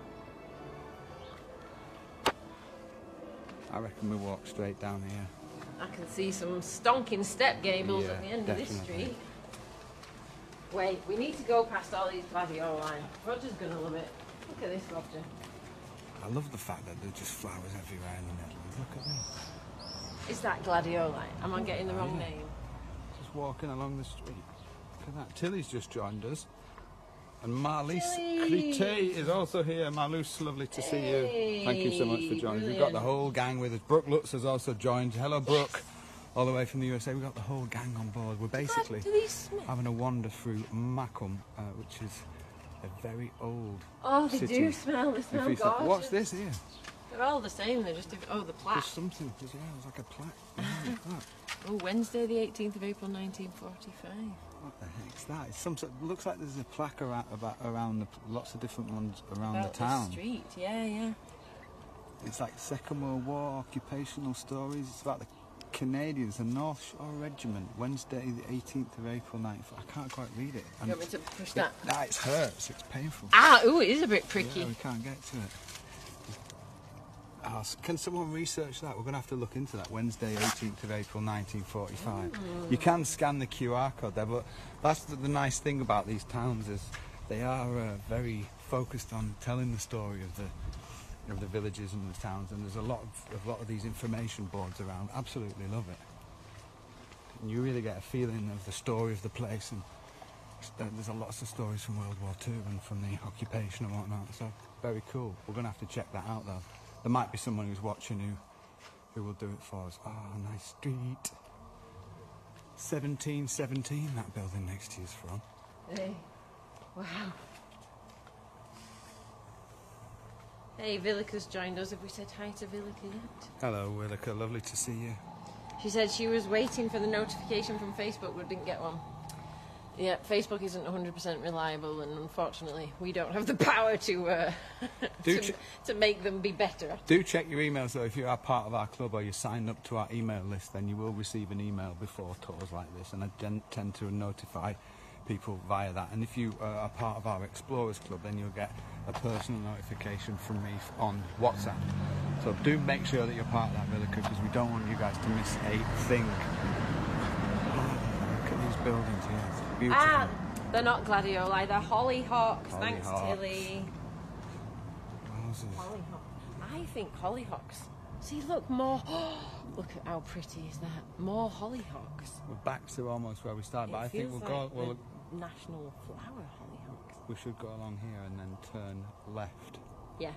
I reckon we walk straight down here. I can see some stonking step gables at the Yeah, end of this street. Wait, we need to go past all these gladioli. Roger's gonna love it. Look at this, Roger. I love the fact that there's just flowers everywhere in the Netherlands. Look at this. Is that gladioli? Am I getting the wrong name? Just walking along the street. Look at that. Tilly's just joined us. And Marlies! Crite is also here. Marloes, lovely to see you. Thank you so much for joining. We've got the whole gang with us. Brooke Lutz has also joined. Hello, Brooke. All the way from the USA. We've got the whole gang on board. We're basically smell? having a wander through Makkum, uh, which is a very old Oh, they city. do smell. They smell gorgeous. What's this here? They're all the same. They're just. Oh, the plaque. There's something. There's, yeah, there's like a plaque. Oh, Wednesday, the 18th of April, 1945. What the heck's that? It's some sort, looks like there's a plaque around, about, around the, lots of different ones around About the town. street. Yeah, yeah. it's like Second World War occupational stories. It's about the Canadians, the North Shore Regiment, Wednesday, the 18th of April, 94. I can't quite read it. You want me to push that? It, nah, it hurts. It's painful. Ah, ooh, it is a bit pricky. Yeah, we can't get to it. S- can someone research that? We're going to have to look into that. Wednesday, 18th of April, 1945. You can scan the QR code there, but that's the, the nice thing about these towns is they are uh, very focused on telling the story of the of the villages and the towns. And there's a lot of a lot of these information boards around. Absolutely love it. And you really get a feeling of the story of the place and there's a lots of stories from World War Two and from the occupation and whatnot. So very cool. We're gonna have to check that out though. There might be someone who's watching who who will do it for us. Oh, nice street. 1717, that building next to you is from. Hey. Wow. Hey, Vilica's joined us. Have we said hi to Vilica yet? Hello, Willica. Lovely to see you. She said she was waiting for the notification from Facebook but didn't get one. Yeah, Facebook isn't 100% reliable, and unfortunately, we don't have the power to uh, to, to make them be better. Do check your emails though. If you are part of our club or you're signed up to our email list, then you will receive an email before tours like this, and I tend to notify people via that. And if you uh, are part of our Explorers Club, then you'll get a personal notification from me on WhatsApp. So do make sure that you're part of that, Villica, because we don't want you guys to miss a thing. Look at these buildings here. Beautiful. Ah, they're not gladioli, they're hollyhocks. Thanks, Hollyhocks. Tilly. Houses. Hollyhock. I think hollyhocks. See, look more. look at how pretty is that? More hollyhocks. We're back to almost where we started, but I think we'll go. We'll, national flower hollyhocks. we should go along here and then turn left. Yeah,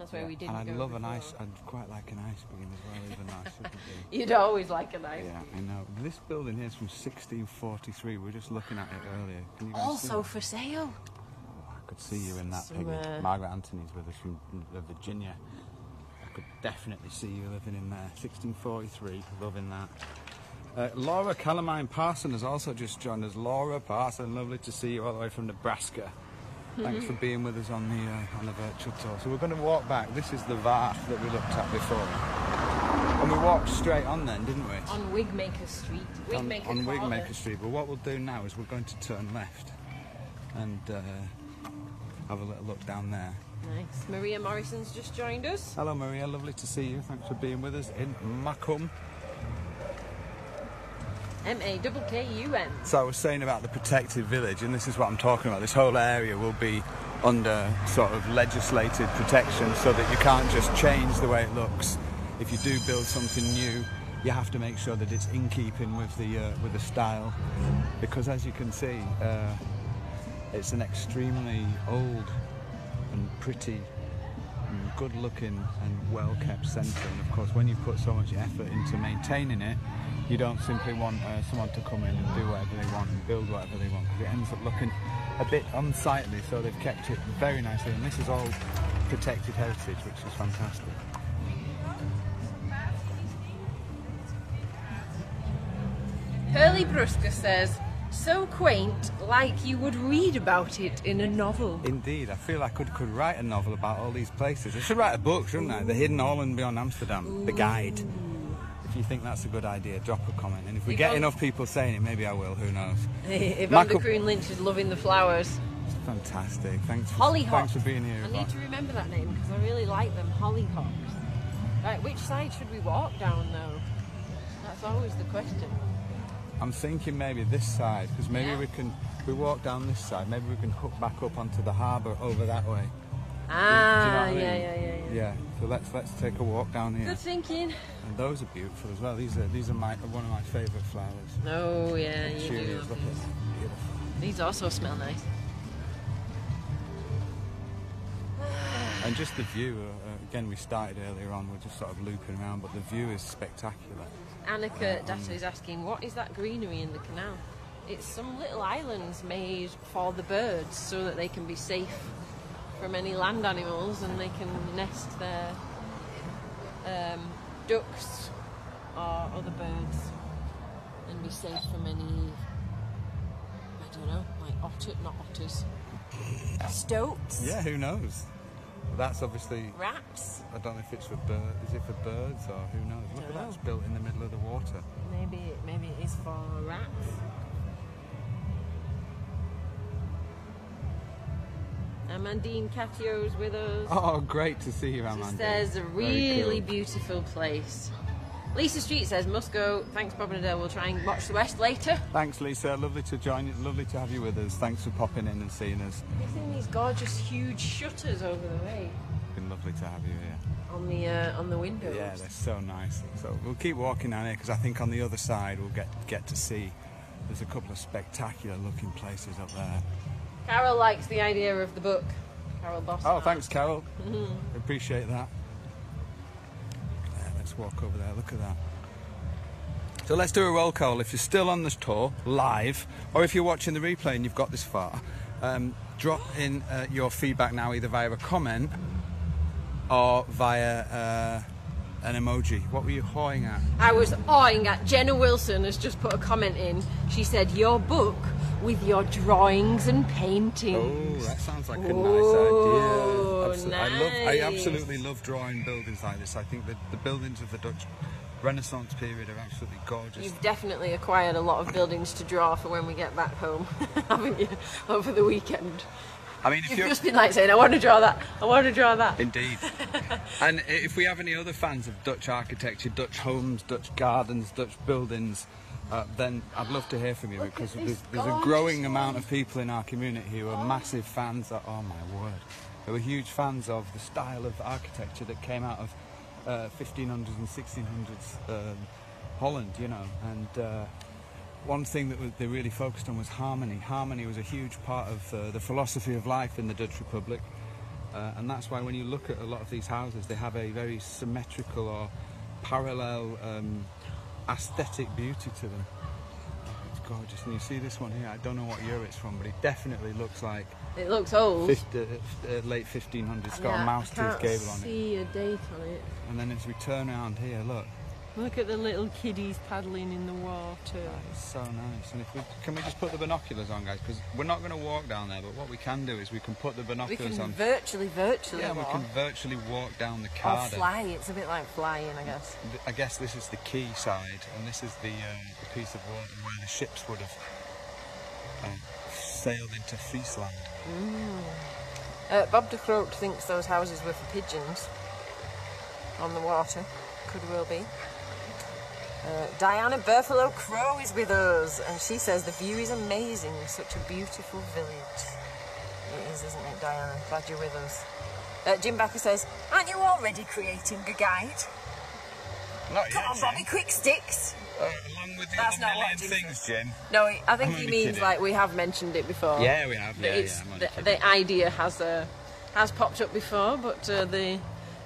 that's where Yeah, we didn't And I'd love an before. ice. I'd quite like an ice cream as well, even ice be. You'd always like a nice. Yeah, I know. This building here is from 1643. We were just looking at it earlier. Can you Also for sale. I could see you in that Some, piggy. uh, Margaret Anthony's with us from uh, Virginia. I could definitely see you living in there. 1643, loving that. Uh, Laura Calamine Parson has also just joined us. Laura Parson, lovely to see you all the way from Nebraska. Thanks for being with us on the uh, on the virtual tour. So we're going to walk back. This is the Waag that we looked at before, and we walked straight on then, didn't we? On Wigmaker Street. on, Wigmaker on Corner. Wigmaker Street. But what we'll do now is we're going to turn left and uh, have a little look down there. Nice. Maria Morrison's just joined us. Hello, Maria. Lovely to see you. Thanks for being with us in Makkum. M A double. So I was saying about the protected village, and this is what I'm talking about. This whole area will be under sort of legislated protection, so that you can't just change the way it looks. If you do build something new, you have to make sure that it's in keeping with the uh, with the style, because as you can see, uh, it's an extremely old and pretty and good looking and well kept centre. And of course, when you put so much effort into maintaining it, you don't simply want uh, someone to come in and do whatever they want and build whatever they want because it ends up looking a bit unsightly. So they've kept it very nicely, and this is all protected heritage, which is fantastic. Hurley Brusker says, so quaint, like you would read about it in a novel. Indeed, I feel I could could write a novel about all these places. I should write a book, shouldn't I? The Hidden Holland Beyond Amsterdam, the guide. If you think that's a good idea, drop a comment. And if we get enough people saying it, maybe I will. Who knows? Yvonne de Kroon Lynch is loving the flowers. Fantastic. Thanks. For, Hollyhocks. Thanks for being here. I Yvonne. need to remember that name because I really like them. Hollyhocks. Right, which side should we walk down though? That's always the question. I'm thinking maybe this side because maybe Yeah. we can. if We walk down this side. Maybe we can hook back up onto the harbour over that way. Ah, Do you know I yeah, mean? yeah, yeah, yeah. Yeah. So let's let's take a walk down here. Good thinking. And those are beautiful as well. These are these are my one of my favourite flowers. Oh yeah, you do these. beautiful. These also smell nice. And just the view. Uh, uh, again, we started earlier on. We're just sort of looping around, but the view is spectacular. Annika Data is asking, what is that greenery in the canal? It's some little islands made for the birds so that they can be safe from any land animals and they can nest their um, ducks or other birds and be safe from any, I don't know, like otter, not otters, stoats. Yeah. Who knows? That's obviously. Rats? I don't know if it's for birds. Is it for birds or who knows? Look at that. It's built in the middle of the water. Maybe maybe it is for rats. Amandine Catio's with us. Oh, great to see you, She Amanda. says a really cool. beautiful place. Lisa Street says must go. Thanks, Bob and Adele. We'll try and watch the West later. Thanks, Lisa. Lovely to join you. Lovely to have you with us. Thanks for popping in and seeing us. You've seen these gorgeous, huge shutters over the way Been lovely to have you here. on the uh, on the windows. Yeah, they're so nice. So we'll keep walking down here because I think on the other side we'll get get to see. There's a couple of spectacular looking places up there. Carol likes the idea of the book. Carol Boss. Oh, thanks, Carol. Appreciate that. Yeah, let's walk over there. Look at that. So let's do a roll call. If you're still on this tour live, or if you're watching the replay and you've got this far, um, drop in uh, your feedback now either via a comment or via uh, an emoji. What were you hawing at? I was awing at Jenna Wilson has just put a comment in. She said, "Your book with your drawings and paintings. Oh, that sounds like a Oh, nice idea. Absolutely. I love. I absolutely love drawing buildings like this. I think that the buildings of the Dutch Renaissance period are absolutely gorgeous. You've definitely acquired a lot of buildings to draw for when we get back home, haven't you? Over the weekend, I mean, if you've you're just been like saying, "I want to draw that. I want to draw that." indeed, and if we have any other fans of Dutch architecture, Dutch homes, Dutch gardens, Dutch buildings. Uh, then I'd love to hear from you Look because there's, there's a growing amount of people in our community who are massive fans. Of, oh my word, who are huge fans of the style of architecture that came out of uh, 1500s and 1600s um, Holland, you know. And uh, one thing that they really focused on was harmony. Harmony was a huge part of uh, the philosophy of life in the Dutch Republic. Uh, and that's why when you look at a lot of these houses, they have a very symmetrical or parallel um, aesthetic beauty to them. It's gorgeous. And you see this one here, I don't know what year it's from, but it definitely looks like It looks old. 50, uh, uh, late 1500s. It's got Yeah, a mouse tooth gable on it. see a date on it. And then as we turn around here, look, Look at the little kiddies paddling in the water. It's so nice. And if we can we just put the binoculars on, guys? Because we're not going to walk down there, but what we can do is we can put the We binoculars can on. virtually, virtually yeah, we can virtually walk down the Or Carder. fly. It's a bit like flying, I guess. I guess this is the quay side, and this is the, uh, the piece of water where the ships would have uh, sailed into Friesland. Uh, Bob de Groot thinks those houses were for pigeons on the water. Could well be. Uh, Diana Buffalo Crow is with us, and she says the view is amazing. Such a beautiful village. It is, isn't it, Diana? Glad you're with us. Uh, Jim Backer says, "Aren't you already creating a guide? Not Come on, Bobby, quick sticks." Uh, along with the That's other not what million Jim things, Jim. No, I I'm think he means kidding. like we have mentioned it before. Yeah, we have. Yeah, yeah. I'm the, the idea has uh, has popped up before, but uh, the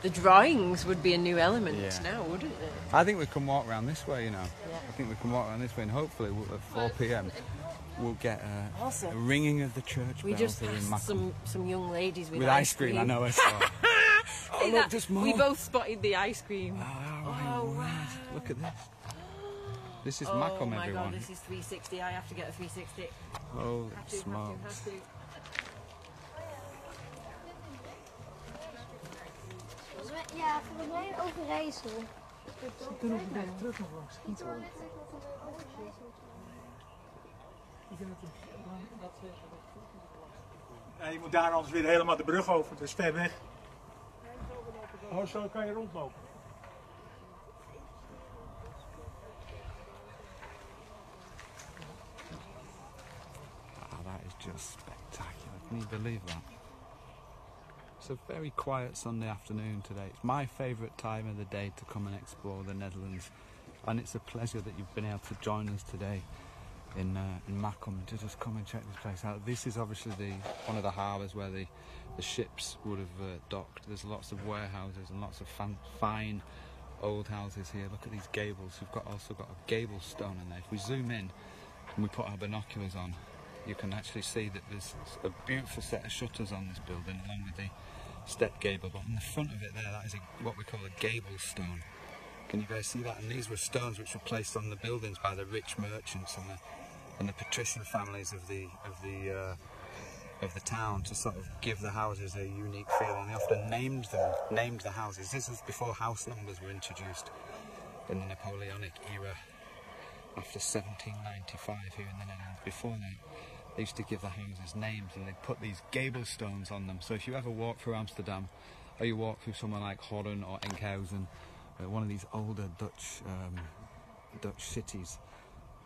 the drawings would be a new element Yeah. now, wouldn't it? I think we can walk around this way, you know. Yeah. I think we can walk around this way, and hopefully we'll, at 4 p.m. we'll get uh, Also, a ringing of the church We bells just passed some some young ladies with, with ice cream. I know I saw. oh, See look, that? We both spotted the ice cream. Oh, Oh, my word. wow. Look at this. This is oh Makkum, my god, this is 360. I have to get a 360. Holy Have to, smokes. have to, have to. Mij- Ja, volgens mij Overijssel. Ja, je moet daar anders weer helemaal de brug over, dat is ver weg. Oh, zo kan je rondlopen. Ah, that is just spectacular. Can you believe that? It's a very quiet Sunday afternoon today. It's my favourite time of the day to come and explore the Netherlands, and it's a pleasure that you've been able to join us today in uh, in to just come and check this place out. This is obviously the one of the harbours where the the ships would have uh, docked. There's lots of warehouses and lots of fan, fine old houses here. Look at these gables. We've got also got a gable stone in there. If we zoom in and we put our binoculars on, you can actually see that there's a beautiful set of shutters on this building along with the step gable. But in the front of it there, that is a, what we call a gable stone. Can you guys see that? And these were stones which were placed on the buildings by the rich merchants and the and the patrician families of the of the uh, of the town to sort of give the houses a unique feel, and they often named them, named the houses. This was before house numbers were introduced in the Napoleonic era, after 1795 here in the Netherlands. Before that, they used to give the houses names, and they'd put these gable stones on them. So if you ever walk through Amsterdam, or you walk through somewhere like Hoorn or Enkhuizen, uh, one of these older Dutch um, Dutch cities,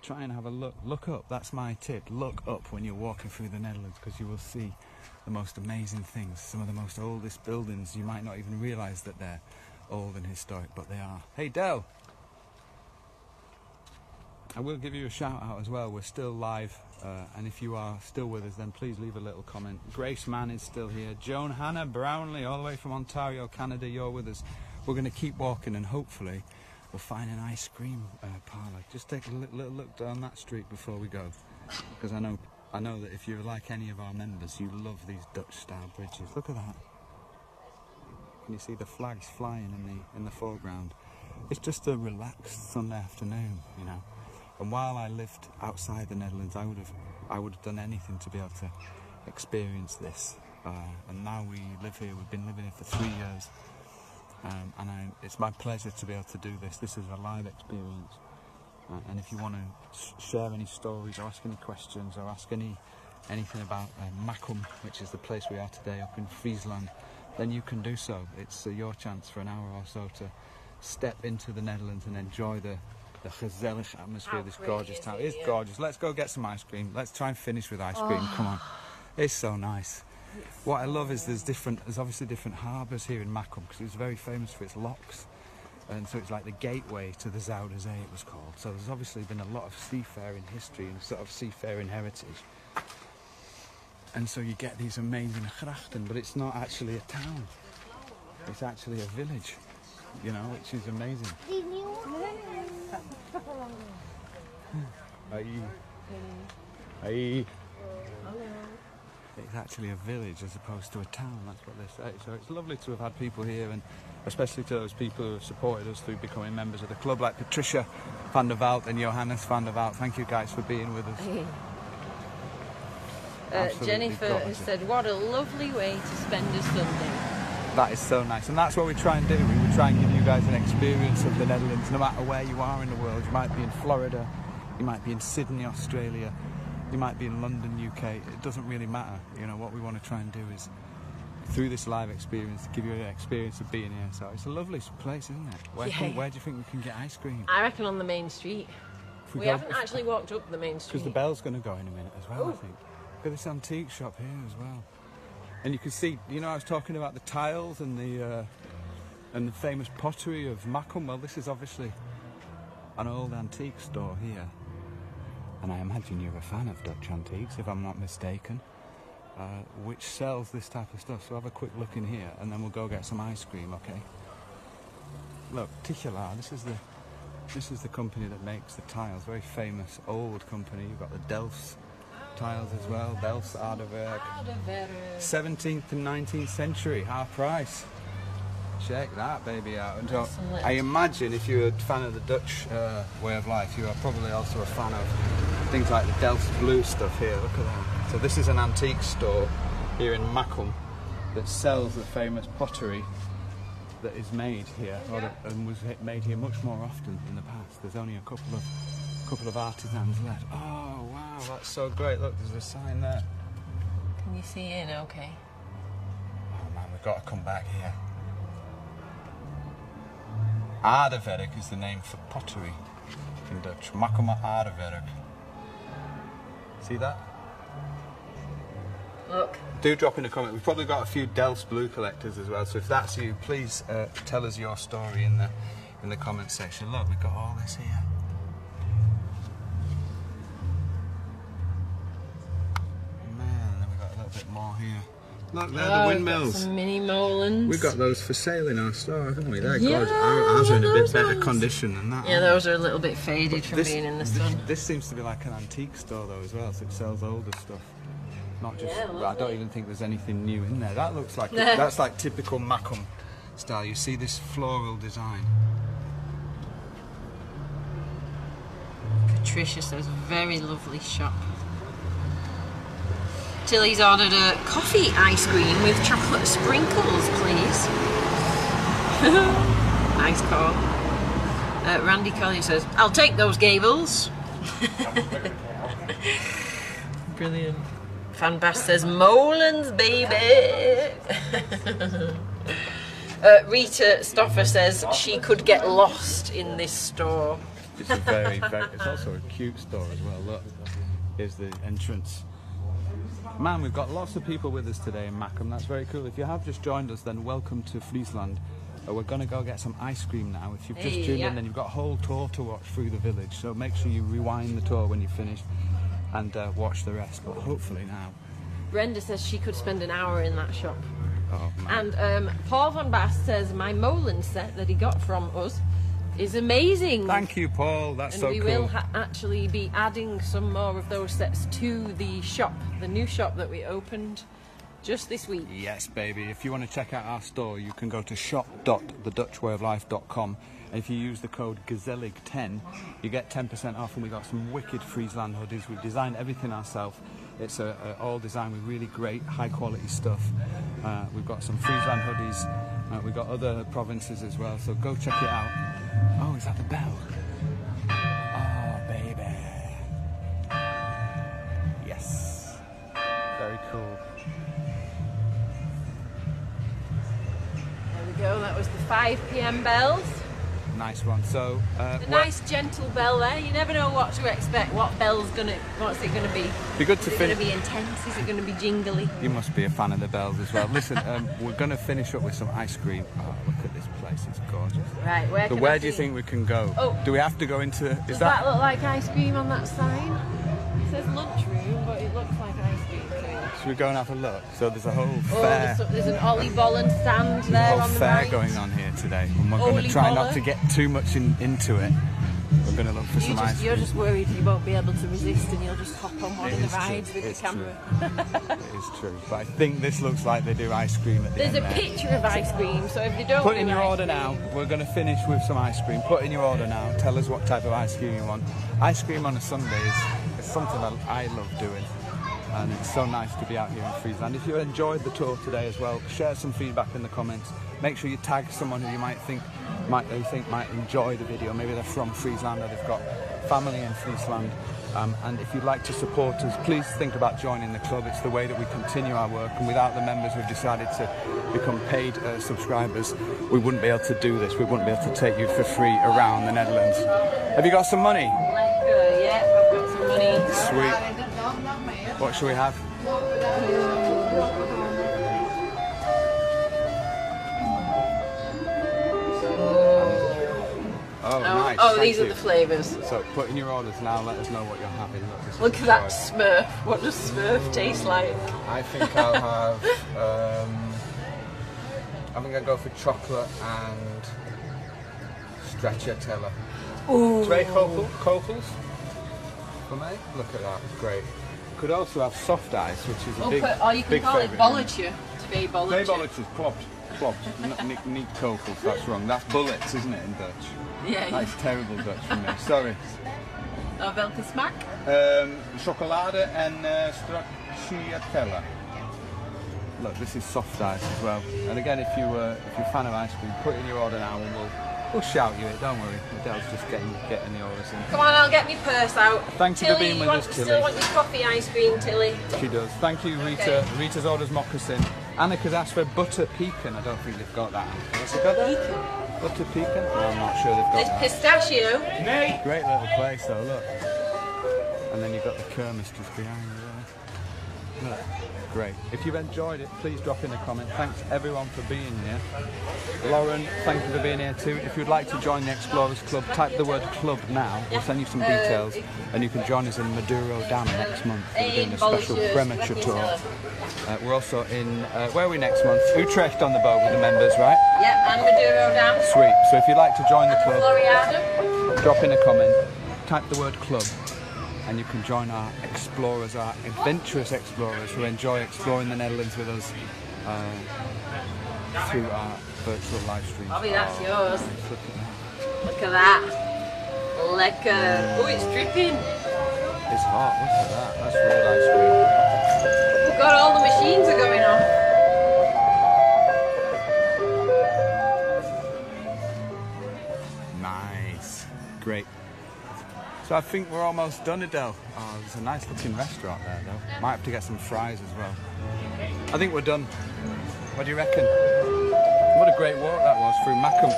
try and have a look. Look up. That's my tip. Look up when you're walking through the Netherlands because you will see the most amazing things. Some of the most oldest buildings. You might not even realise that they're old and historic, but they are. Hey, Del. I will give you a shout out as well. We're still live, uh, and if you are still with us, then please leave a little comment. Grace Mann is still here. Joan Hannah Brownlee, all the way from Ontario, Canada, you're with us. We're going to keep walking, and hopefully, we'll find an ice cream uh, parlour. Just take a li- little look down that street before we go, because I know I know that if you're like any of our members, you love these Dutch style bridges. Look at that. Can you see the flags flying in the in the foreground? It's just a relaxed Sunday afternoon, you know. And while I lived outside the Netherlands, I would have I would have done anything to be able to experience this. Uh, and now we live here. We've been living here for three years, um, and I, it's my pleasure to be able to do this. This is a live experience. Uh, and if you want to share any stories or ask any questions or ask any anything about uh, Makkum, which is the place we are today up in Friesland, then you can do so. It's uh, your chance for an hour or so to step into the Netherlands and enjoy the the gezellig atmosphere, How this gorgeous town. it It's gorgeous. Let's go get some ice cream. Let's try and finish with ice cream. Come on. Oh. It's so nice. What I love is there's different, there's obviously different harbours here in Makkum because it's very famous for its locks. And so it's like the gateway to the Zuiderzee it was called. So there's obviously been a lot of seafaring history and sort of seafaring heritage. And so you get these amazing grachten, but it's not actually a town. It's actually a village, you know, which is amazing. Die nieuwe? Hey. Hey. It's actually a village as opposed to a town, that's what they say. So it's lovely to have had people here and especially to those people who have supported us through becoming members of the club like Patricia van der Walt and Johannes van der Walt. Thank you guys for being with us. Uh, Jennifer has said, "What a lovely way to spend a Sunday." That is so nice, and that's what we try and do. We try and give you guys an experience of the Netherlands, no matter where you are in the world. You might be in Florida, you might be in Sydney, Australia, you might be in London, UK. It doesn't really matter. You know what we want to try and do is through this live experience, give you an experience of being here. So it's a lovely place, isn't it? Where, Yeah. can, where do you think we can get ice cream? I reckon on the main street. If We go- haven't actually walked up the main street. Because the bell's going to go in a minute as well, I think. Look at this antique shop here as well. And you can see, you know, I was talking about the tiles and the uh, and the famous pottery of Makkum. Well, this is obviously an old antique store here. And I imagine you're a fan of Dutch antiques, if I'm not mistaken, uh, which sells this type of stuff. So have a quick look in here, and then we'll go get some ice cream, okay? Look, Tichelaar, this is the this is the company that makes the tiles. Very famous old company. You've got the Delfts tiles as well. Delfts Aardewerk. 17th and 19th century, half price. Check that baby out. And so, I imagine if you're a fan of the Dutch uh, way of life, you are probably also a fan of things like the Delft Blue stuff here. Look at that. So this is an antique store here in Makkum that sells the famous pottery that is made here, or and was made here much more often in the past. There's only a couple of couple of artisans left. Oh wow, that's so great! Look, there's a sign there. Can you see in? Okay. Oh man, we've got to come back here. Aardewerk is the name for pottery in Dutch. Makkumer Aardewerk. See that? Look. Do drop in a comment. We've probably got a few Delft Blue collectors as well. So if that's you, please uh, tell us your story in the in the comment section. Look, we've got all this here. Look, there Oh, the windmills. Some mini Molens. We've got those for sale in our store, haven't we? They're Yeah. Our- Ours are in a bit better ones. condition than that. Yeah, those are a little bit faded from this, being in the sun. This seems to be like an antique store though as well, so it sells older stuff. Not just. Yeah, I don't even think there's anything new in there. That looks like that's like typical Makkum style. You see this floral design. Patricia says, very lovely shop. Tilly's ordered a coffee ice cream with chocolate sprinkles, please. nice call. Uh, Randy Collier says, I'll take those gables. Brilliant. Fan Bass says, Molens, baby. uh, Rita Stoffer says she could get lost in this store. It's a very, very. It's also a cute store as well. Look, here's the entrance. Man, we've got lots of people with us today in Makkum. That's very cool. If you have just joined us, then welcome to Friesland. Uh, we're going to go get some ice cream now. If you've just Hey, tuned yeah. in, then you've got a whole tour to watch through the village. So make sure you rewind the tour when you finish and uh, watch the rest. But hopefully now. Brenda says she could spend an hour in that shop. Oh. And um, Paul van Bass says my Molen set that he got from us is amazing. Thank you, Paul. That's and so we cool. will ha- actually be adding some more of those sets to the shop, the new shop that we opened just this week. Yes, baby. If you want to check out our store, you can go to shop.thedutchwayoflife.com. And if you use the code Gezellig10, you get 10% off. And we got some wicked Friesland hoodies. We've designed everything ourselves. It's a, a all designed with really great, high quality stuff. Uh, we've got some Friesland hoodies. Uh, we've got other provinces as well. So go check it out. Oh, is that the bell? Oh, baby. Yes. Very cool. There we go. That was the 5 p.m. bells. Nice one. So, uh, A nice gentle bell there. You never know what to expect. What bell's gonna? What's it gonna be? be good to Is it finish. gonna be intense? Is it gonna be jingly? You must be a fan of the bells as well. Listen, um, we're going to finish up with some ice cream. Oh, look at this place, it's gorgeous. Right. Where? So where I do you think we can go? Oh. Do we have to go into? Is Does that? that look like ice cream on that sign? It says lunchroom, but it looks like ice cream to me. Should we go and have a look? So there's a whole Oh, fair, there's, there's an oliebollen stand there's a there whole on the fair right. going on here today, and we're going to try not to get too much in, into it. We're going to look for You some ice just, you're just worried you won't be able to resist and you'll just hop on one It of the is true, rides with it's the camera. it is true, but I think this looks like they do ice cream at the There's end a there. picture of ice cream, so if they don't Put in your order cream- now. We're going to finish with some ice cream. Put in your order now. Tell us what type of ice cream you want. Ice cream on a Sunday is, is something that I love doing. And it's so nice to be out here in Friesland. If you enjoyed the tour today as well, share some feedback in the comments. Make sure you tag someone who you might think might who think might enjoy the video. Maybe they're from Friesland or they've got family in Friesland. Um, and if you'd like to support us, please think about joining the club. It's the way that we continue our work. And without the members, we've decided to become paid uh, subscribers. We wouldn't be able to do this. We wouldn't be able to take you for free around the Netherlands. Have you got some money? Yeah, I've got some money. Sweet. What should we have? Oh, Oh, nice. oh Thank these are the flavours. So put in your orders now. Let us know what you're having. Look, Look at that. Smurf. What does Smurf taste like? I think I'll have. Um, I think I'll go for chocolate and stracciatella. Ooh. Twee kogel, kogels for me. Look at that, great. Could also have soft ice, which is a Or, big, put, or you can call it favourite. bolletje. Twee Twee bolletje. bolletjes, klopt. Klopt. N- Niet, niet that's wrong. That's bullets, isn't it, in Dutch? Yeah. That's terrible Dutch from me. Sorry. Oh, welke smaak? Um, chocolade and uh, stracciatella. Look, this is soft ice as well. And again, if you uh, if you're a fan of ice cream, put in your order now and we'll we'll shout you it. Don't worry, Adele's just getting getting the orders in. Come on, I'll get my purse out. Thank you for being you with want, us, you Tilly. Still want your coffee ice cream, Tilly? She does. Thank you, Rita. Rita's orders moccasin. Annika's asked for butter pecan. I don't think they've got that. Has it got that? Butter pecan? No, I'm not sure they've got There's that. pistachio. Great little place though, look. And then you've got the Kermis just behind you there. Look, great. If you've enjoyed it, please drop in a comment. Thanks everyone for being here. Lauren, thank you for being here too. If you'd like to join the Explorers Club, type the word club now. We'll send you some details and you can join us in Madurodam next month. We're doing a special lekker tour. Uh, we're also in, uh, where are we next month? Utrecht on the boat with the members, right? Yeah, and Madurodam. Sweet. So if you'd like to join the club, drop in a comment, type the word club, and you can join our explorers, our adventurous explorers who enjoy exploring the Netherlands with us uh, through our virtual live stream. Bobby, that's oh, yours. Look at that. Lekker. Oh, it's dripping. It's hot. Look at that. That's real ice cream. Oh God, all the machines are going off. Nice. Great. So I think we're almost done, Adele. Oh, there's a nice looking restaurant there, though. Might have to get some fries as well. I think we're done. What do you reckon? What a great walk that was through Makkum.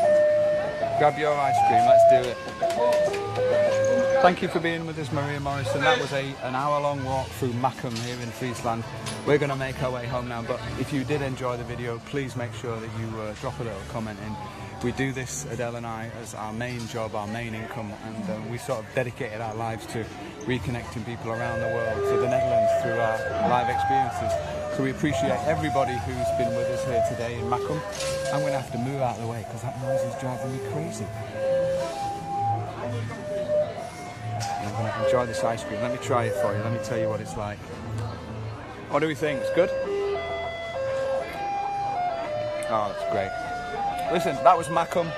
Grab your ice cream, let's do it. Thank you for being with us, Maria Morrison. That was a, an hour long walk through Makkum here in Friesland. We're going to make our way home now, but if you did enjoy the video, please make sure that you uh, drop a little comment in. We do this, Adele and I, as our main job, our main income, and uh, we sort of dedicated our lives to reconnecting people around the world to the Netherlands through our live experiences. So we appreciate everybody who's been with us here today in Makkum. I'm going to have to move out of the way because that noise is driving me crazy. I'm going to enjoy this ice cream. Let me try it for you. Let me tell you what it's like. What do we think? It's good? Oh, that's great. Listen, that was Makkum.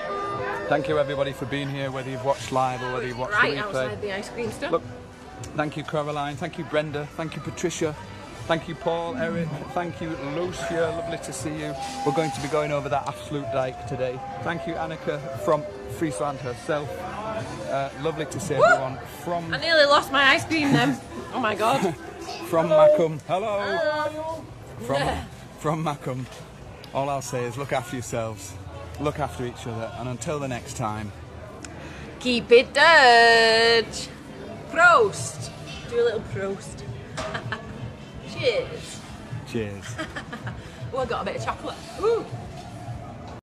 Thank you everybody for being here, whether you've watched live or whether you've watched right the replay. outside the ice cream stuff. Look, thank you Caroline, thank you Brenda, thank you Patricia, thank you Paul, Eric, thank you Lucia, lovely to see you. We're going to be going over that Afsluitdijk today. Thank you Annika from Friesland herself. Uh, lovely to see everyone from I nearly lost my ice cream then. oh my god. from Makkum. Hello. From from Makkum. All I'll say is look after yourselves, look after each other, and until the next time. Keep it Dutch. Prost. Do a little prost. Cheers. Cheers. Oh, I got a bit of chocolate. Ooh.